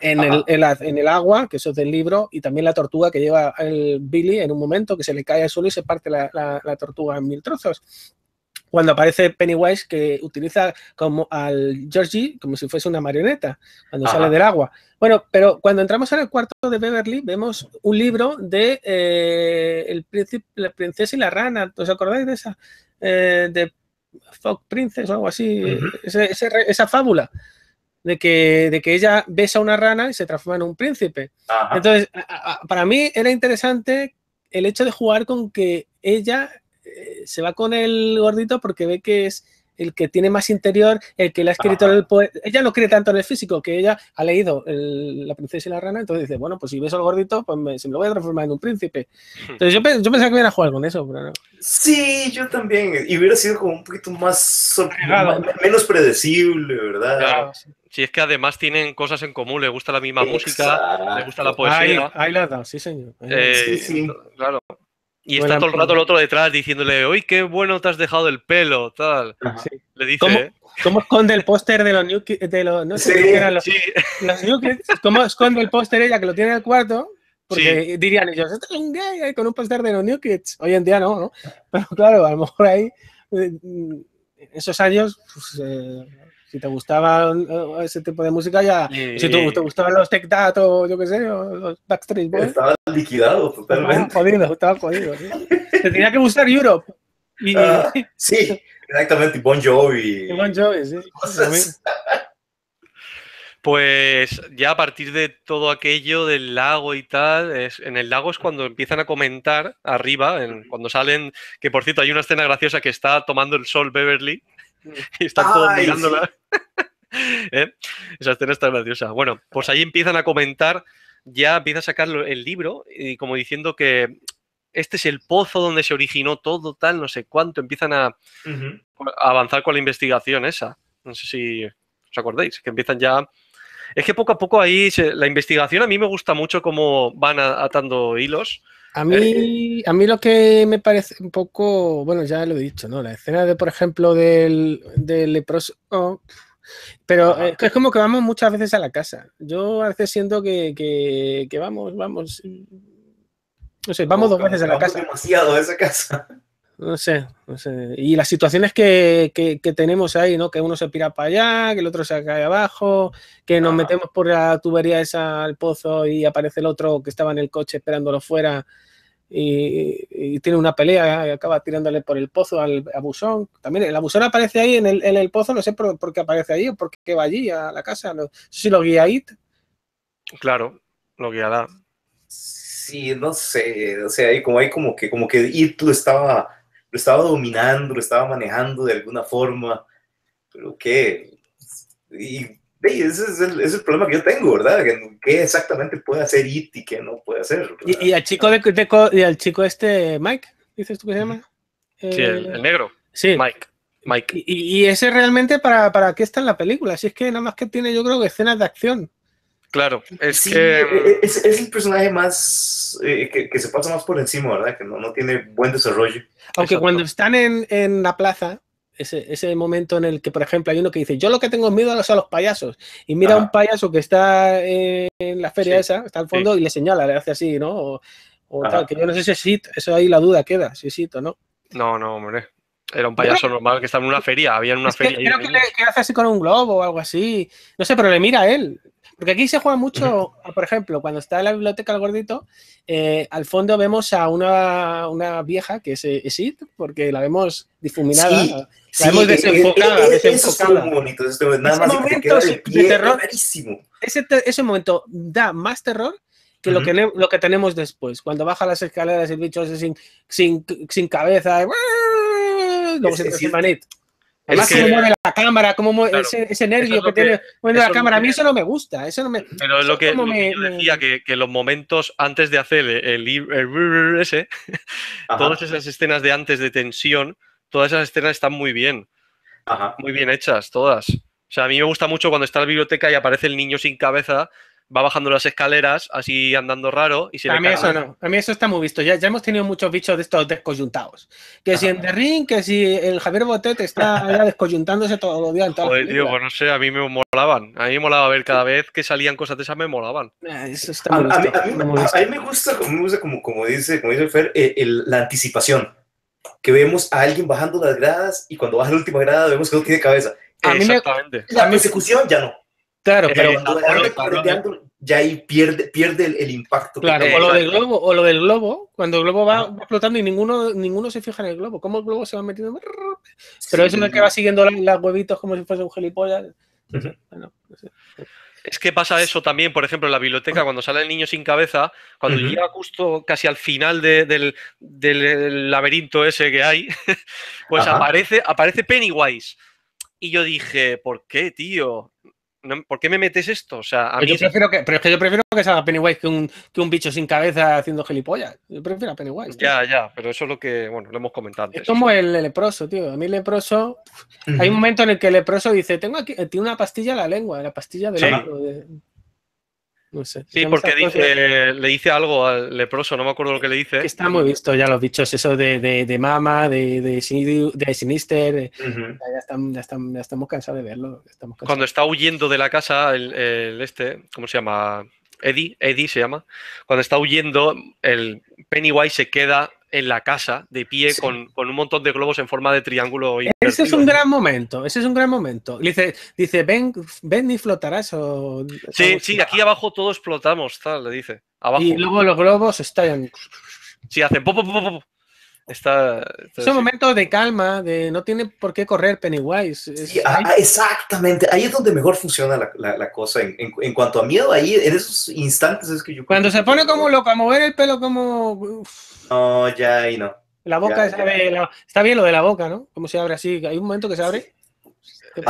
En el, en, la- en el agua, que eso es del libro, y también la tortuga que lleva el Billy en un momento que se le cae al suelo y se parte la, la- la tortuga en mil trozos. Cuando aparece Pennywise que utiliza como al Georgie como si fuese una marioneta cuando Ajá. sale del agua. Bueno, pero cuando entramos en el cuarto de Beverly vemos un libro de eh, el príncipe, la princesa y la rana. ¿Os acordáis de esa? Eh, de Fog Princess o algo así. Ese- ese esa fábula de que, de que ella besa a una rana y se transforma en un príncipe. Ajá. Entonces, a- a- para mí era interesante el hecho de jugar con que ella eh, se va con el gordito porque ve que es el que tiene más interior, el que le ha escrito Ajá. el poeta. Ella no cree tanto en el físico, que ella ha leído el- La princesa y la rana, entonces dice, bueno, pues si beso al gordito, pues me, se me lo voy a transformar en un príncipe. <laughs> Entonces yo, yo pensaba que iban a jugar con eso, pero no. Sí, yo también. Y hubiera sido como un poquito más Arriesgado. ma- menos predecible, ¿verdad? Claro. Si es que además tienen cosas en común, le gusta la misma música, Exacto. le gusta la Ahí, poesía. ahí la has dado, sí, señor. Ahí la eh, Sí, sí. Claro. Y Buena está todo el rato el otro detrás diciéndole, uy, qué bueno te has dejado el pelo, tal. Sí. Le dice, ¿Cómo? ¿eh? ¿Cómo esconde el póster de los New Kids? De los, no sé Sí, qué eran los, Sí, los New Kids? ¿Cómo esconde el póster ella que lo tiene en el cuarto? Porque dirían ellos, esto es un gay eh, con un póster de los New Kids. Hoy en día no, ¿no? Pero claro, a lo mejor ahí, eh, en esos años, pues, eh, si te gustaba eh, ese tipo de música, ya. Y- Si te, te gustaban los Tech That o yo qué sé, o los Backstreet Boys, Estaba liquidado estaba totalmente. jodido, estaba jodido. sí. Te tenía que gustar Europe. Y, Ah, sí, exactamente. Bon Jovi. y Bon Jovi, sí. Cosas. Pues ya a partir de todo aquello del lago y tal, es- en el lago es cuando empiezan a comentar arriba, en- cuando salen, que por cierto hay una escena graciosa que está tomando el sol Beverly <laughs> y están todos mirándola. <laughs> ¿Eh? Esa escena está graciosa. Bueno, pues ahí empiezan a comentar, ya empieza a sacar el libro y como diciendo que este es el pozo donde se originó todo, tal, no sé cuánto, empiezan a, Ujú. a avanzar con la investigación esa. No sé si os acordáis, que empiezan ya... Es que poco a poco ahí se- la investigación a mí me gusta mucho cómo van atando hilos A mí, a mí lo que me parece un poco, bueno, ya lo he dicho, ¿no? La escena de, por ejemplo, del, del leproso. pero eh, es como que vamos muchas veces a la casa. Yo a veces siento que, que- que vamos, vamos. No sé, vamos dos veces a la vamos casa. demasiado a esa casa. No sé, no sé. Y las situaciones que, que- que tenemos ahí, ¿no? Que uno se pira para allá, que el otro se cae abajo, que nos Ajá. metemos por la tubería esa al pozo y aparece el otro que estaba en el coche esperándolo fuera y, y tiene una pelea y acaba tirándole por el pozo al abusón. También el abusón aparece ahí en el, en el pozo, no sé por, por qué aparece ahí o por qué va allí a la casa. No sé si lo guía It. Claro, lo guiará. Sí, no sé, o sea, ahí como hay como que como que It lo estaba lo estaba dominando, lo estaba manejando de alguna forma, pero qué y ve, ese es, el, ese es el problema que yo tengo, ¿verdad? Que- ¿Qué exactamente puede hacer It y qué no puede hacer? Y, y al chico de, de y al chico este, Mike, dices tú que se llama. Sí, el, Eh, el negro. sí. Mike. Mike. Y, y- y ese realmente para, para qué está en la película, si es que nada más que tiene yo creo que escenas de acción. Claro, es Sí, que. e- es, es el personaje más eh, que, que se pasa más por encima, ¿verdad? Que no, no tiene buen desarrollo. Aunque Exacto. cuando están en, en la plaza, ese, ese momento en el que, por ejemplo, hay uno que dice, yo lo que tengo miedo a los, a los payasos, y mira a un payaso que está en la feria Sí, esa, está al fondo y le señala, le hace así, ¿no? O, tal, que yo no sé si es It, eso ahí la duda queda, si es It o no. No, no, hombre. Era un payaso normal que estaba en una feria. Había en una Es que feria. ahí creo que, le, que hace así con un globo o algo así. No sé, pero le mira a él. Porque aquí se juega mucho, por ejemplo, cuando está en la biblioteca el gordito, eh, al fondo vemos a una, una vieja que es, es It, porque la vemos difuminada. Sí, la Sí, vemos desenfocada, Eso estuvo desenfocada. bonito. estuvo- nada que te momento de terror. Ese, momento da más terror que, lo, que lo que tenemos después. Cuando baja las escaleras el bicho ese sin, sin, sin cabeza. y- Luego Es- es que- cómo mueve la cámara, cómo mueve Claro. ese, ese nervio es que, tiene la cámara. A mí eso no me gusta. Eso no me. Pero es lo que, lo me- yo me- decía, que, que los momentos antes de hacer el, el, el- ese, <laughs> Ajá, todas esas escenas de antes de tensión, todas esas escenas están muy bien, ajá. muy bien hechas, todas. O sea, a mí me gusta mucho cuando está en la biblioteca y aparece el niño sin cabeza, va bajando las escaleras, así andando raro, y se A le mí eso no. A mí eso está muy visto. Ya, ya hemos tenido muchos bichos de estos descoyuntados. Que si en The Ring, que si el Javier Botet está ya <laughs> descoyuntándose todos los días Joder, tío, pues no sé, a mí me molaban. A mí me molaba ver cada vez que salían cosas de esas, me molaban. Ah, Eso está A, muy a mí, visto, a mí- a- visto. a mí me gusta, como, me gusta como, como dice, como dice Fer, eh, el- la anticipación. Que vemos a alguien bajando las gradas y cuando baja la última grada vemos que no tiene cabeza. A mí me- Exactamente. La A mí- persecución ya no. Claro, Eh, pero correteando, ya ahí pierde, pierde el, el impacto. Claro, o lo del globo, o lo del globo, cuando el globo va, va flotando y ninguno, ninguno se fija en el globo. ¿Cómo el globo se va metiendo? Pero Sí. eso de que va siguiendo las, las huevitos como si fuese un gilipollas. Bueno, no sé. Es que pasa eso también, por ejemplo, en la biblioteca, cuando sale el niño sin cabeza, cuando llega justo casi al final de- del, del laberinto ese que hay, <laughs> pues Ajá. aparece, aparece Pennywise. Y yo dije, ¿por qué, tío? No- ¿Por qué me metes esto? O sea, a Pero mí yo prefiero que, pero es que yo prefiero que salga Pennywise que un, que un bicho sin cabeza haciendo gilipollas. Yo prefiero a Pennywise. tío. Ya, ya, pero eso es lo que, bueno, lo hemos comentado antes. Es como el leproso, tío. A mí el leproso. <clears throat> Hay un momento en el que el leproso dice: Tengo aquí, tiene una pastilla en la lengua, la pastilla del Sí. lepro, de- No sé. Sí, porque cosas le dice algo al leproso, no me acuerdo lo que le dice. Que está muy visto ya los bichos, eso de, de, de Mama, de, de, Sinister, de eh. Ya, ya están- ya están- ya estamos cansados de verlo. Estamos cansados. Cuando está huyendo de la casa, el, el este, ¿cómo se llama? Eddie, Eddie se llama. Cuando está huyendo, el Pennywise se queda en la casa de pie Sí. con, con un montón de globos en forma de triángulo. Ese es un gran momento, ese es un gran momento. Dice, dice ven, ven y flotarás. O, Sí, sí, aquí abajo todos explotamos, tal, le dice. Abajo. Y luego los globos estallan. Sí, hacen pop, pop, pop, pop. Está. está- Es un momento de calma, de no tiene por qué correr Pennywise. Es- Sí, ah, ah, exactamente, ahí es donde mejor funciona la, la- la cosa. En, en- en cuanto a miedo, ahí en esos instantes es que yo. Cuando se pone como loco a mover el pelo como... uf, No, ya ahí no. la boca Ya, ya. la- Está bien lo de la boca, ¿no? Como se abre así. Hay un momento que se abre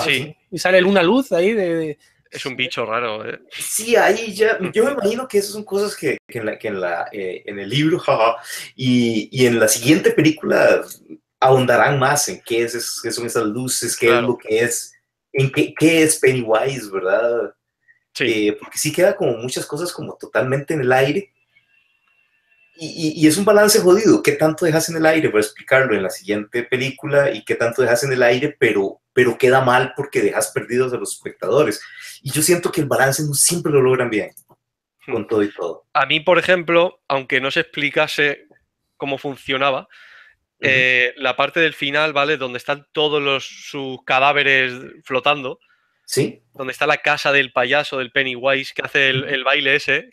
Sí, y sale una luz ahí de... de- es un bicho raro. ¿eh? Sí, ahí ya. Yo me imagino que esas son cosas que, que en, la, que en, la, eh, en el libro <laughs> jaja, y, y en la siguiente película ahondarán más en qué, es, es- qué son esas luces, qué Claro. es lo que es, en qué, qué es Pennywise, ¿verdad? Sí. Eh, porque sí queda como muchas cosas como totalmente en el aire. y, y, es un balance jodido. ¿Qué tanto dejas en el aire? Voy a explicarlo en la siguiente película. ¿Y qué tanto dejas en el aire? Pero, pero queda mal porque dejas perdidos a los espectadores. Y yo siento que el balance no siempre lo logran bien. Con Hmm. todo y todo. A mí, por ejemplo, aunque no se explicase cómo funcionaba, eh, la parte del final, ¿vale? Donde están todos los, sus cadáveres flotando, ¿Sí? donde está la casa del payaso, del Pennywise, que hace el, el baile ese,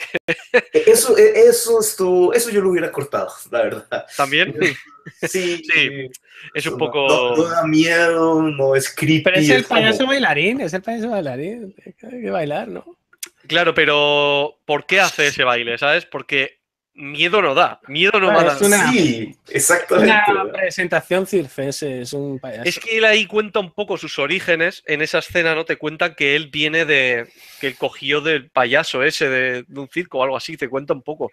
Eso, e- eso, estuvo, eso yo lo hubiera cortado, la verdad. también Sí, Sí, es un poco... No, no da miedo, no es creepy. Pero es el payaso bailarín, es el payaso bailarín. Hay que bailar, ¿no? Claro, pero ¿por qué hace ese baile? ¿Sabes? Porque miedo no da, miedo no Ah, va a es dar. una- Sí, exactamente. Una presentación circense, es un payaso. Es que él ahí cuenta un poco sus orígenes. En esa escena no te cuentan que él viene de. que él cogió del payaso ese de, de un circo o algo así. Te cuenta un poco.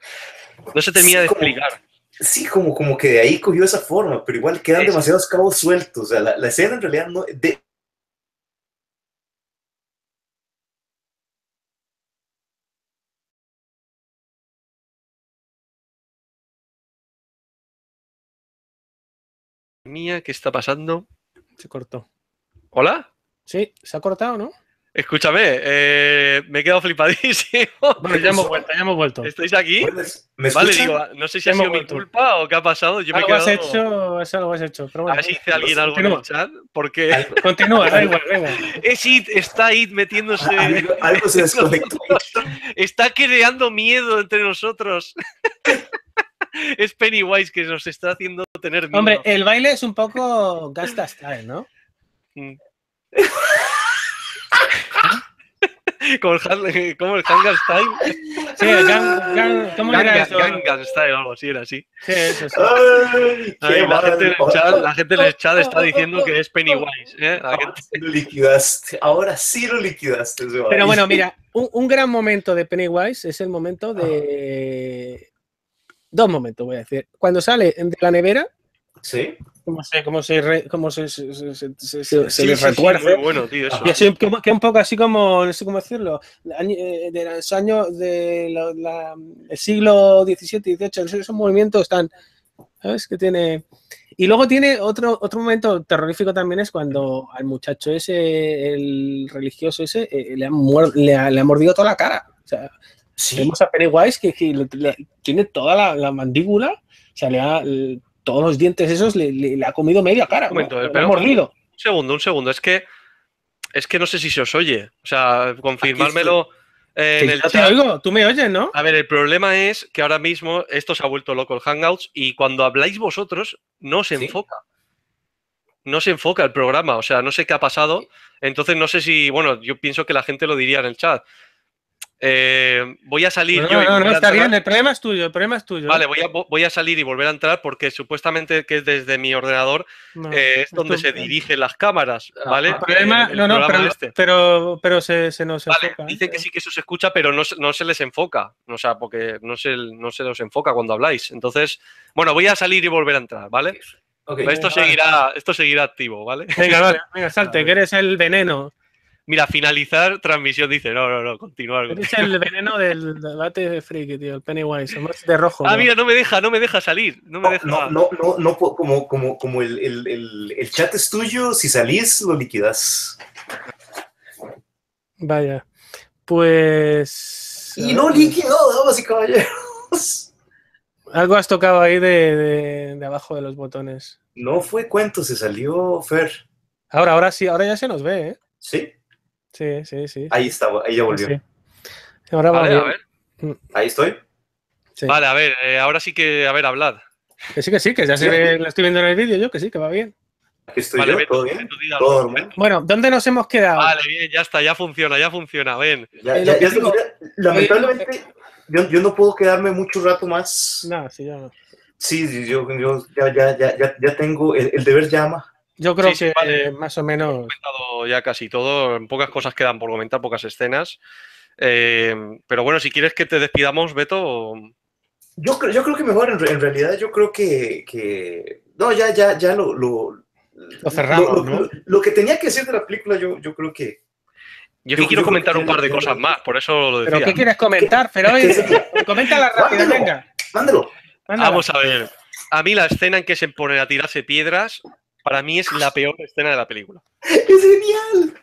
No se termina Sí, de como- explicar. Sí, como, como que de ahí cogió esa forma, pero igual quedan demasiados cabos sueltos. O sea, la, la escena en realidad no. De, Mía, ¿qué está pasando? Se cortó. ¿Hola? Sí, se ha cortado, ¿no? Escúchame, eh, me he quedado flipadísimo. <laughs> Bueno, ya hemos <laughs> vuelto, ya hemos vuelto. ¿Estáis aquí? ¿Me Vale, digo, no sé si ha sido mi vuelto. culpa o qué ha pasado. Yo me he has hecho, eso algo has hecho. Pero A bueno, ver si dice alguien algo en el continúa, chat. Porque <laughs> continúa, da igual, venga. es It, está It metiéndose. Algo, algo se desconectó. Está creando miedo entre nosotros. <laughs> es Pennywise que nos está haciendo tener miedo. Hombre, el baile es un poco Gasta Style, ¿no? <laughs> como el, Han- como el Gangnam Style. Sí, el Gang- Gang- ¿cómo era Gangnam, eso? Gangnam Style o algo así, era así. Sí, eso sí. Ay, la, gente en el chat, la gente en el chat está diciendo que es Pennywise. ¿eh? La Ahora gente- sí lo liquidaste. Ahora sí lo liquidaste. Pero bueno, mira, un, un gran momento de Pennywise es el momento de. Dos momentos, voy a decir. Cuando sale de la nevera, Sí. como se, como se, re- como se, se, se- se- se- Sí, le sí, sí, retuerce. muy bueno, tío, eso. Y así, que, que un poco así como, no sé cómo decirlo, año- eh, de los años del siglo XVII y XVIII, esos movimientos tan, ¿sabes? Que tiene... Y luego tiene otro, otro momento terrorífico también es cuando al muchacho ese, el religioso ese, eh, le, ha muer- le, ha, le ha mordido toda la cara. O sea, Sí. vemos a Pennywise que, que le- le- tiene toda la, la mandíbula, o sea, le ha, todos los dientes esos le, le- le ha comido media cara. Un momento, ¿no? Le ha pero- mordido. Un segundo, un segundo. Es que es que no sé si se os oye. O sea, confirmármelo eh, en el yo te chat. oigo, tú me oyes, ¿no? A ver, el problema es que ahora mismo esto se ha vuelto loco el Hangouts y cuando habláis vosotros no se Sí. enfoca. No se enfoca el programa, o sea, no sé qué ha pasado. Entonces no sé si, bueno, yo pienso que la gente lo diría en el chat. Eh, voy a salir No, yo. no, no, está bien, el problema es tuyo, el problema es tuyo. Vale, voy a, voy a salir y volver a entrar porque supuestamente que es desde mi ordenador No, eh, es donde tú- se dirigen las cámaras, ¿vale? El problema, El- el no, no, pero, este. pero, pero se, se nos Vale, enfoca. ¿eh? dicen que sí que eso se escucha, pero no, se- no se les enfoca. O sea, porque no se, no se los enfoca cuando habláis. Entonces, bueno, voy a salir y volver a entrar, ¿vale? Esto seguirá, esto seguirá activo, ¿vale? Venga, vale, venga, <laughs> salte, que eres el veneno. Mira, finalizar transmisión dice, no, no, no, continuar. Eres el veneno del debate de friki, tío, el Pennywise, además de rojo. Ah, ¿no? mira, no me deja, no me deja salir. No me No, deja. no, no, no, no puedo- como, como, como el, el, el, el chat es tuyo, si salís, lo liquidas. Vaya. Pues. Y no líquido, damas y caballeros. Algo has tocado ahí de, de- de abajo de los botones. No fue cuento, se salió Fer. Ahora, ahora sí, ahora ya se nos ve, ¿eh? Sí, Sí, sí, sí. ahí estaba, ahí ya volvió. Sí. Ahora va Vale, a ver. Ahí estoy. Sí. Vale, a ver, eh, ahora sí que, a ver, hablad. Que sí, que sí, que ya se ve, lo estoy viendo en el vídeo yo, que sí, que va bien. Aquí estoy Vale, yo, todo bien. Todo normal. Bueno, ¿dónde nos hemos quedado? Vale, bien, ya está, ya funciona, ya funciona, ven. Ya, Eh, ya- ya- digo- lamentablemente, yo, yo no puedo quedarme mucho rato más. No, sí, ya no. Sí, sí, yo, yo ya, ya, ya, ya, ya tengo, el, el deber llama. Yo creo Sí, sí, que vale. más o menos. comentado ya casi todo, pocas cosas quedan por comentar, pocas escenas. Eh, pero bueno, si quieres que te despidamos, Beto, Yo, creo- yo creo que mejor, en, re- en realidad, yo creo que, que no, ya, ya, ya lo, lo, Lo cerramos, lo, ¿no? lo- lo que tenía que decir de la película, yo, yo creo que, yo, que quiero comentar un par de cosas más, por eso lo ¿Pero decía. qué quieres comentar? Pero oye, coméntala rápido, Mándalo. venga. mándalo. Vamos a ver. A mí la escena en que se ponen a tirarse piedras, para mí es la peor escena de la película. <laughs> ¡Es genial!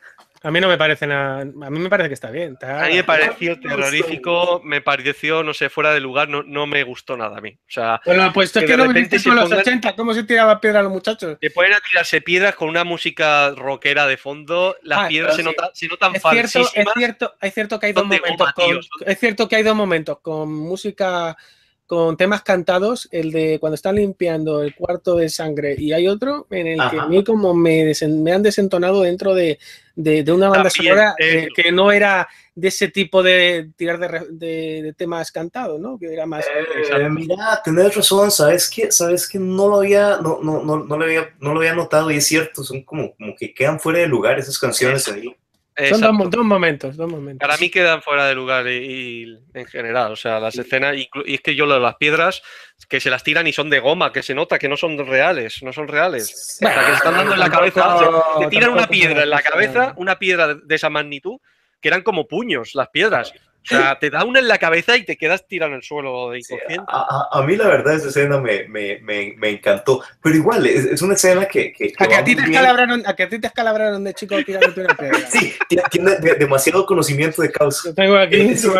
A mí no me parece nada. A mí me parece que está bien. está- A mí me pareció terrorífico, me pareció, no sé, fuera de lugar, no, no me gustó nada a mí. O sea, Bueno, pues esto es que no me repente viste se con los pongan- 80, ¿cómo se tiraba piedra a los muchachos? que ponen a tirarse piedras con una música rockera de fondo, las Ah, piedras se, sí. notan, se notan Es cierto, es cierto, es cierto que hay dos momentos. goma, tío, con- es cierto que hay dos momentos con música, con temas cantados, el de cuando están limpiando el cuarto de sangre y hay otro en el que a mí como me, desen- me han desentonado dentro de, de- de una banda También, sonora eh, eh, que no era de ese tipo de tirar de, de- de temas cantados, ¿no? Que era más... Eh, mira, tenés razón, sabes que, sabes que no lo había, no, no, no, no lo había, no lo había notado y es cierto, son como, como que quedan fuera de lugar esas canciones ahí. Son dos, mo- dos momentos, dos momentos. Para mí quedan fuera de lugar y, y en general, o sea, las escenas, inclu- y es que yo lo de las piedras, que se las tiran y son de goma, que se nota que no son reales, no son reales. O sea, que se están dando en la cabeza, Tampoco- te tiran una piedra en la cabeza, una piedra de- de esa magnitud, que eran como puños las piedras. O sea, te da una en la cabeza y te quedas tirado en el suelo de inconsciente. A, a- a mí la verdad esa escena me, me, me, me encantó, pero igual es, es una escena que... que, que A que a ti te escalabraron, a que a ti te escalabraron de chico tirándote una piedra. Sí, tiene, tiene de- demasiado conocimiento de causa. Lo tengo aquí. <laughs> Eso-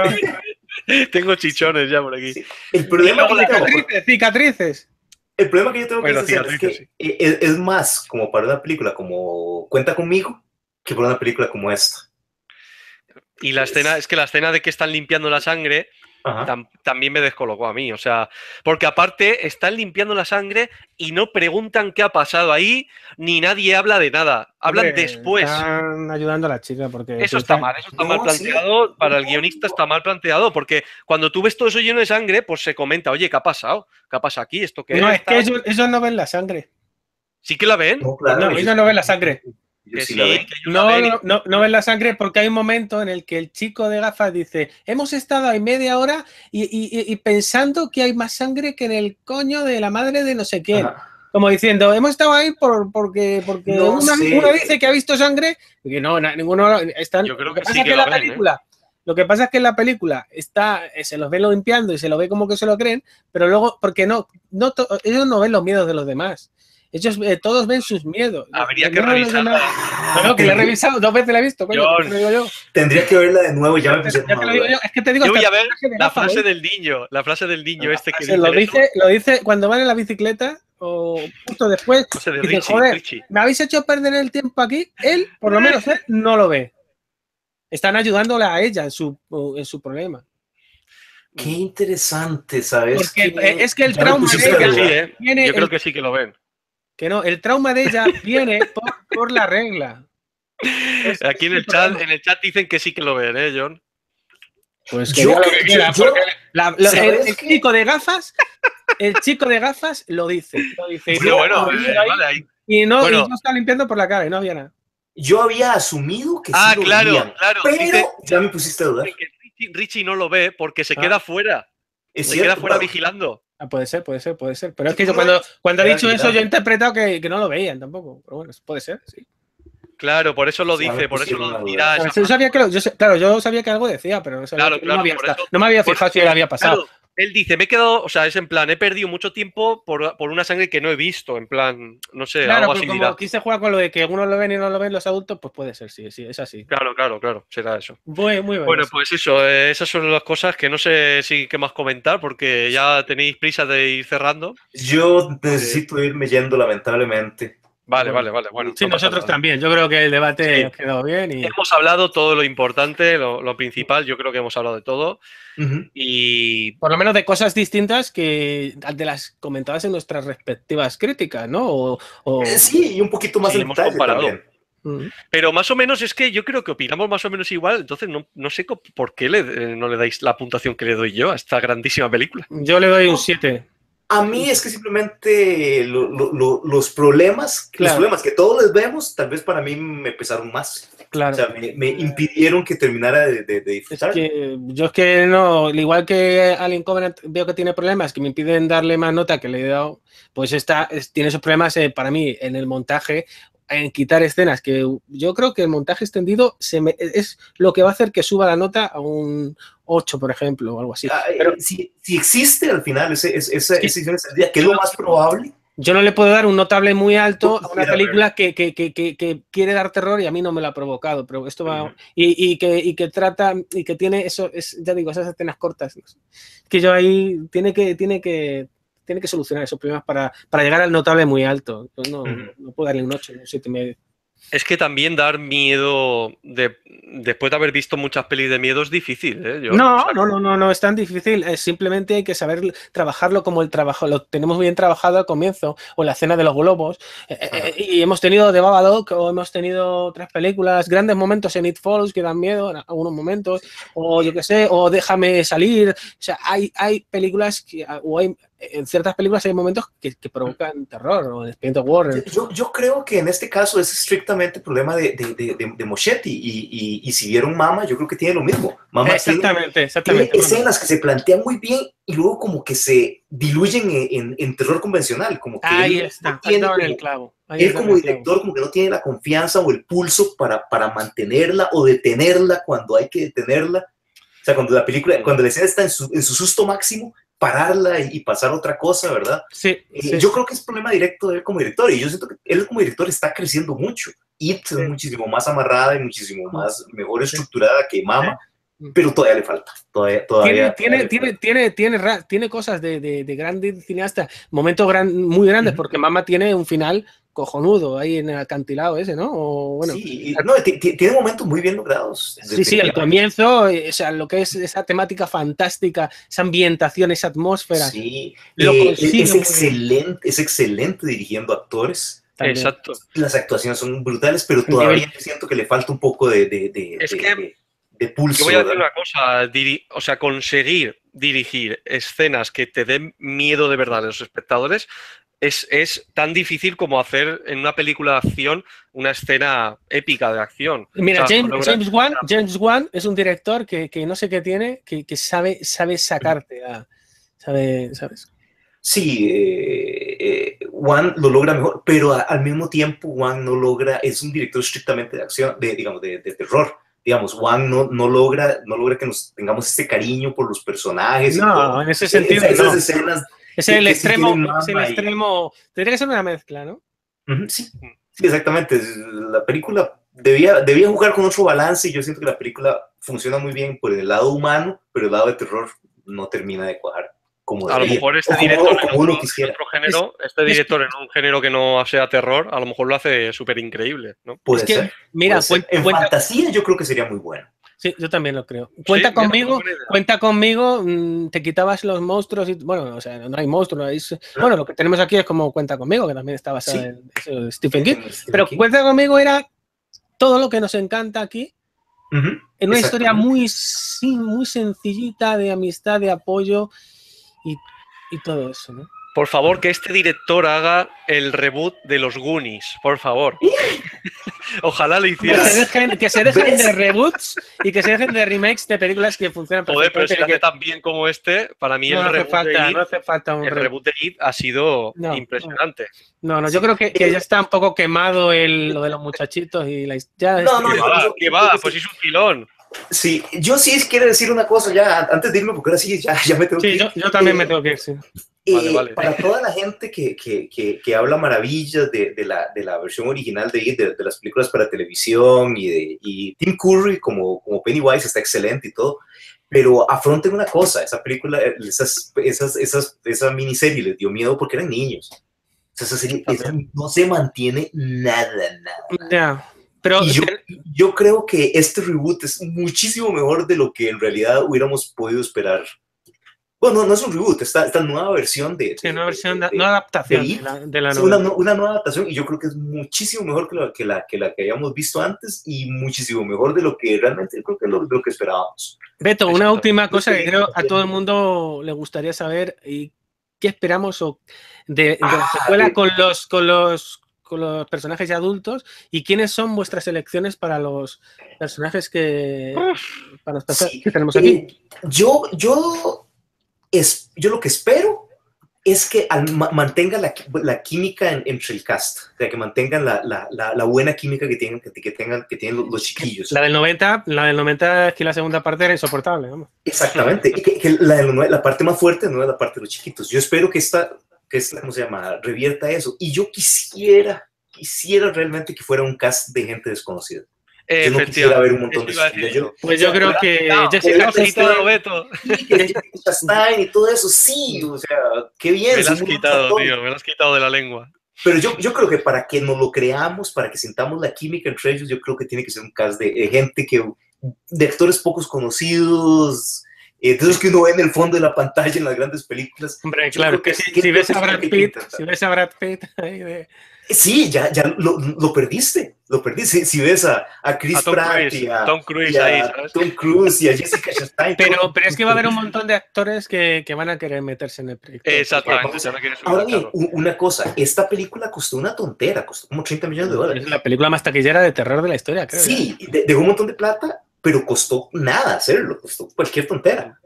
Tengo chichones ya por aquí. Sí. El problema, que yo tengo- Cicatrices, cicatrices. el problema que yo tengo Bueno, escena es que cicatrices, es, es más como para una película como Cuenta conmigo que para una película como esta. Y la escena, es que la escena de que están limpiando la sangre tam- también me descolocó a mí. O sea, porque aparte están limpiando la sangre y no preguntan qué ha pasado ahí, ni nadie habla de nada. Hablan Hombre, después. Están ayudando a la chica porque. Eso está mal, eso está No, mal sí. planteado. Para el guionista está mal planteado, porque cuando tú ves todo eso lleno de sangre, pues se comenta, oye, ¿qué ha pasado? ¿Qué ha pasado aquí? ¿Esto qué No, es? es que ellos, ellos no ven la sangre. Sí que la ven. No, claro, No, ellos no ven la sangre. Que sí sí, ven. que No, no, no, no ven la sangre porque hay un momento en el que el chico de gafas dice: Hemos estado ahí media hora y, y- pensando que hay más sangre que en el coño de la madre de no sé quién. Ajá. Como diciendo, hemos estado ahí por, porque, porque No una, dice que ha visto sangre que no, na- ninguno están. Yo creo lo que que pasa sí es que que lo la ven, ¿eh? película, lo que pasa es que en la película está, eh, se los ve limpiando y se lo ve como que se lo creen, pero luego, porque no, no to- ellos no ven los miedos de los demás. Ellos eh, todos ven sus miedos. Habría que revisarla. No, no, que la he revisado, dos veces la he visto, coño. Tendría que verla de nuevo, ya me Ya puse te lo digo yo, es que te digo, Yo voy a ver La frase ¿eh? del niño, la frase del niño este que Se lo dice, dice, lo dice cuando van en la bicicleta o justo después. de dice, "Joder, Richie. me habéis hecho perder el tiempo aquí. Él, por lo menos, él no lo ve. Están ayudándola a ella en su, en su problema. Qué interesante, ¿sabes? Porque es que el trauma Yo creo que sí. ¿eh? Yo creo el- que sí que lo ven. Que no, el trauma de ella <laughs> viene por, por la regla. Es- Aquí en el chat, problema. en el chat dicen que sí que lo ven, ¿eh, John? Pues Yo diga lo que- que quiera, yo- porque la- lo- el, chico de gafas, el chico de gafas lo dice. Lo dice. Bueno, bueno, Y- vale, ahí. y no, bueno. y no está limpiando por la cara y no había nada. Yo había asumido que Ah, sí lo claro, veían, claro. pero Dice ya me pusiste a dudar. que Richie, Richie no lo ve porque se Ah. queda fuera. Es Se cierto, queda fuera claro. vigilando. Ah, puede ser, puede ser, puede ser. Pero es que yo cuando, cuando he era dicho eso, claro. yo he interpretado que, que no lo veían tampoco. Pero bueno, puede ser, sí. Claro, por eso lo dice, por eso lo dirá. Esa yo sabía que lo- yo sé- claro, yo sabía que algo decía, pero no, sabía Claro, que- claro, no, me había, por estado- eso- no me había fijado si le había pasado. Él dice, me he quedado, o sea, es en plan, he perdido mucho tiempo por, por una sangre que no he visto, en plan, no sé, Claro, algo así como dirá. quise jugar con lo de que algunos lo ven y no lo ven los adultos, pues puede ser, sí, sí, es así. Claro, claro, claro, será eso. Muy, muy bueno. Bueno, sí. pues eso, eh, esas son las cosas que no sé si qué más comentar porque ya tenéis prisa de ir cerrando. Yo necesito irme yendo, lamentablemente. Vale, Bueno. vale, vale. Bueno, sí, no nosotros nada. también. Yo creo que el debate Sí. ha quedado bien y Hemos hablado todo lo importante, lo, lo principal, yo creo que hemos hablado de todo. Y por lo menos de cosas distintas que de las comentadas en nuestras respectivas críticas, ¿no? O, o- Eh, Sí, y un poquito más Sí, en hemos detalle comparado. también. Pero más o menos es que yo creo que opinamos más o menos igual, entonces no, no sé por qué le- eh, no le dais la puntuación que le doy yo a esta grandísima película. Yo le doy un 7. A mí es que simplemente lo- lo- lo- los problemas, los Claro. problemas que todos les vemos, tal vez para mí me pesaron más. Claro. O sea, me, me impidieron que terminara de, de- de Es disfrutar. que yo es que no, al igual que Alien Covenant veo que tiene problemas que me impiden darle más nota que le he dado, pues esta es- tiene esos problemas eh, para mí en el montaje en quitar escenas, que yo creo que el montaje extendido se me- es lo que va a hacer que suba la nota a un 8, por ejemplo, o algo así. Ah, eh, Pero si, si existe al final ese, ese, Sí. edición extendida, que es lo más probable, yo no le puedo dar un notable muy alto a una película que, que- que- que- quiere dar terror y a mí no me lo ha provocado, pero esto va... Y, y que, y que trata, y que tiene eso, es, ya digo, esas escenas cortas. no. Que yo ahí tiene que, tiene que, tiene que solucionar esos problemas para, para llegar al notable muy alto. No, puedo darle un 8, un 7 y medio. Es que también dar miedo de, después de haber visto muchas pelis de miedo es difícil, ¿eh? Yo- No, o sea, no, no, no, no es tan difícil. Es simplemente hay que saber trabajarlo como el trabajo. Lo tenemos bien trabajado al comienzo, o en la escena de los globos. Eh, eh, y hemos tenido The Babadook, o hemos tenido otras películas, grandes momentos en It Follows que dan miedo en algunos momentos, o yo qué sé, o Déjame salir. O sea, hay, hay películas que, o hay, en ciertas películas hay momentos que, que provocan terror, o Expediente Warren. yo, yo creo que en este caso es estrictamente problema de, de, de, de- de Moschetti. Y, y, y si vieron Mama, yo creo que tiene lo mismo. Mama tiene, Exactamente, tiene exactamente. escenas que se plantean muy bien y luego como que se diluyen en, en- en terror convencional. Como que Ahí él está, no tiene como- el clavo. ahí él como el clavo. director como que no tiene la confianza o el pulso para, para mantenerla o detenerla cuando hay que detenerla. O sea, cuando la película, cuando la escena está en su, en su susto máximo, pararla y, y pasar otra cosa, ¿verdad? Sí, Eh, sí. Yo creo que es problema directo de él como director y yo siento que él como director está creciendo mucho. It es muchísimo más amarrada y muchísimo más mejor estructurada que Mama, Sí. pero todavía le falta. Todavía, Tiene, todavía, tiene, tiene, tiene, tiene, cosas de, de, de gran cineasta, momentos gran, muy grandes, porque Mama tiene un final cojonudo ahí en el acantilado ese, ¿no? O, bueno, sí, y- no, ti- ti- tiene momentos muy bien logrados. Sí, sí, el comienzo, eh, o sea, lo que es esa temática fantástica, esa ambientación, esa atmósfera. Sí, Lo eh, es excelente, es excelente dirigiendo actores. también. Exacto. Las actuaciones son brutales, pero todavía siento que le falta un poco de, de, de, Es de- que de- de pulso. Yo voy a decir ¿verdad? una cosa, diri- o sea, conseguir dirigir escenas que te den miedo de verdad a los espectadores es, es tan difícil como hacer en una película de acción una escena épica de acción. Mira, O sea, James, logra- James Wan, James Wan es un director que, que no sé qué tiene, que, que sabe, sabe sacarte a. Sabe, ¿sabes? Sí, eh, eh, Juan lo logra mejor, pero a- al mismo tiempo Juan no logra, es un director estrictamente de acción, de, digamos, de, de terror. Digamos, Juan no, no, logra, no logra que nos tengamos este cariño por los personajes. y No, todo. en ese sentido, Esas, esas no. escenas, Es el que extremo, es el extremo. Tendría que ser una mezcla, ¿no? Sí, sí, exactamente. La película debía, debía jugar con otro balance y yo siento que la película funciona muy bien por el lado humano, pero el lado de terror no termina de cuajar como A lo mejor este como- director en como uno otro, en quisiera. otro género, este es- director en un género que no sea terror, a lo mejor lo hace súper increíble, ¿no? Puede es que, ser. Mira, puede ser. cuen- en cuenta, fantasía yo creo que sería muy bueno. Sí, yo también lo creo. Cuenta Sí, conmigo, cuenta conmigo, mm, te quitabas los monstruos y bueno, o sea, no hay monstruos, bueno, lo que tenemos aquí es como cuenta conmigo, que también está basado Sí. en eso Stephen King. Pero King. cuenta conmigo era todo lo que nos encanta aquí, en una historia muy, muy sencillita de amistad, de apoyo y, y todo eso, ¿no? Por favor, que este director haga el reboot de los Goonies, por favor. <laughs> Ojalá lo Que hiciera. se dejen, que se dejen de reboots y que se dejen de remakes de películas que funcionan Joder, pero si perfectamente. lo hace tan bien como este, para mí no, el, hace reboot falta, de no hace falta un el reboot. reboot de It ha sido No, impresionante. No, no, yo creo que, que ya está un poco quemado el, lo de los muchachitos y la ya No, no, ¿Qué yo- va? que Pues es un filón. Sí, yo sí quiero decir una cosa ya antes de irme, porque ahora sí ya, ya me tengo que Sí, ir. yo, yo también Eh, me tengo que ir, sí. Eh, Vale, vale. Para toda la gente que, que, que, que habla maravillas de, de, la, de la versión original de, de, de las películas para televisión y, de, y Tim Curry como, como Pennywise está excelente y todo, pero afronten una cosa, esa película, esas, esas, esas, esa miniserie les dio miedo porque eran niños. O sea, esa serie esa no se mantiene nada, nada. Ya. Pero yo, yo creo que este reboot es muchísimo mejor de lo que en realidad hubiéramos podido esperar. Bueno, no es un reboot, esta, esta nueva versión de... sí, de- una versión, de- de- no adaptación de la, de la es una, una nueva adaptación y yo creo que es muchísimo mejor que la que, la, que la que habíamos visto antes y muchísimo mejor de lo que realmente creo que lo, lo que esperábamos. Beto, una última cosa que creo a todo el mundo le gustaría saber y qué esperamos o de, de la Ah, secuela eh. con los con los con los personajes ya adultos y quiénes son vuestras elecciones para los personajes que para los personajes Sí, que tenemos aquí. Eh, yo, yo, es, yo lo que espero es que al, mantenga la, la química entre el cast, o sea, que mantengan la, la, la, buena química que tienen, que, que tengan, que tienen los, chiquillos. La del 90, la del 90 es que la segunda parte era insoportable. Exactamente, que, que la, la, parte más fuerte no es la parte de los chiquitos. Yo espero que esta, que esta, ¿cómo se llama?, revierta eso. Y yo quisiera, quisiera realmente que fuera un cast de gente desconocida. Yo no quisiera ver un montón de chiquillos. Pues yo creo que Jessica Chastain, Beto. Chastain y todo eso, sí, o sea, qué bien. Me lo has quitado, tío, me lo has quitado de la lengua. Pero yo, yo creo que para que nos lo creamos, para que sintamos la química entre ellos, yo creo que tiene que ser un cast de, gente que, de actores pocos conocidos, de esos que uno ve en el fondo de la pantalla en las grandes películas. Hombre, claro, que, si, si, ves a Brad Pitt, si ves a Brad Pitt ahí de Sí, ya, ya lo, lo perdiste, lo perdiste. Si, ves a, a Chris Pratt y a Tom Cruise, ahí, Tom Cruise y a Jessica Chastain. <laughs> Pero, pero es que va a haber un montón de actores que, que van a querer meterse en el proyecto. Exactamente. Ahora bien, una cosa, esta película costó una tontera, costó como 30 millones de dólares. Es la película más taquillera de terror de la historia, creo. Sí, dejó un montón de plata, pero costó nada hacerlo, costó cualquier tontera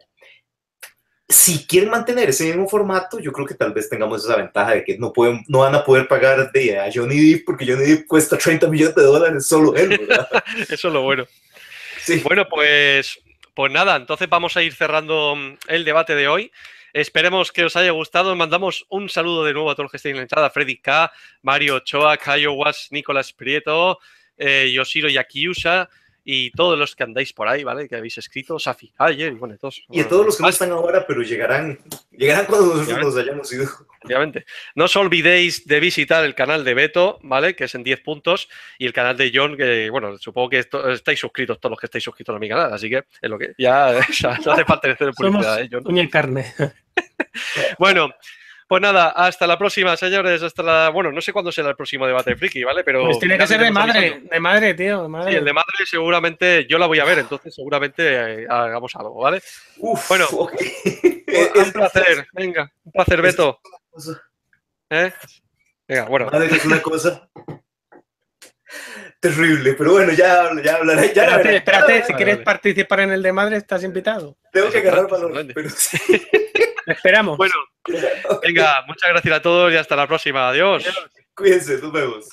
si quieren mantener ese mismo formato, yo creo que tal vez tengamos esa ventaja de que no, pueden, no van a poder pagar de a Johnny Depp porque Johnny Depp cuesta 30 millones de dólares solo él. <laughs> Eso es lo bueno. Sí. Bueno, pues, pues nada, entonces vamos a ir cerrando el debate de hoy. Esperemos que os haya gustado. Mandamos un saludo de nuevo a todos los que estén en la entrada. Freddy K, Mario Ochoa, Cayo Was, Nicolás Prieto, eh, Yoshiro Yakiusa, y todos los que andáis por ahí, ¿vale? Que habéis escrito, Safi ayer y bueno, todos. Y a todos los que no están ahora, pero llegarán, llegarán cuando nosotros nos hayamos ido. Obviamente. No os olvidéis de visitar el canal de Beto, ¿vale? Que es en 10 puntos, y el canal de John, que bueno, supongo que estáis suscritos, todos los que estáis suscritos a mi canal, así que es lo que ya, <laughs> no hace falta hacer publicidad, ¿eh, John? Uña y carne. <laughs> bueno. Pues nada, hasta la próxima, señores. Hasta la. Bueno, no sé cuándo será el próximo debate friki, ¿vale? Pero. Pues tiene que ser de madre, de madre, tío. De madre. Sí, el de madre seguramente yo la voy a ver, entonces seguramente eh, hagamos algo, ¿vale? Uf, bueno, un placer. Venga, un placer, Beto. ¿Eh? Venga, bueno. Madre es una cosa terrible, pero bueno, ya, ya hablaré. Ya espérate, espérate si quieres participar en el de madre, estás invitado. Tengo que agarrar valor, pero <laughs> sí. Esperamos. Bueno, venga, muchas gracias a todos y hasta la próxima. Adiós. Cuídense, nos vemos.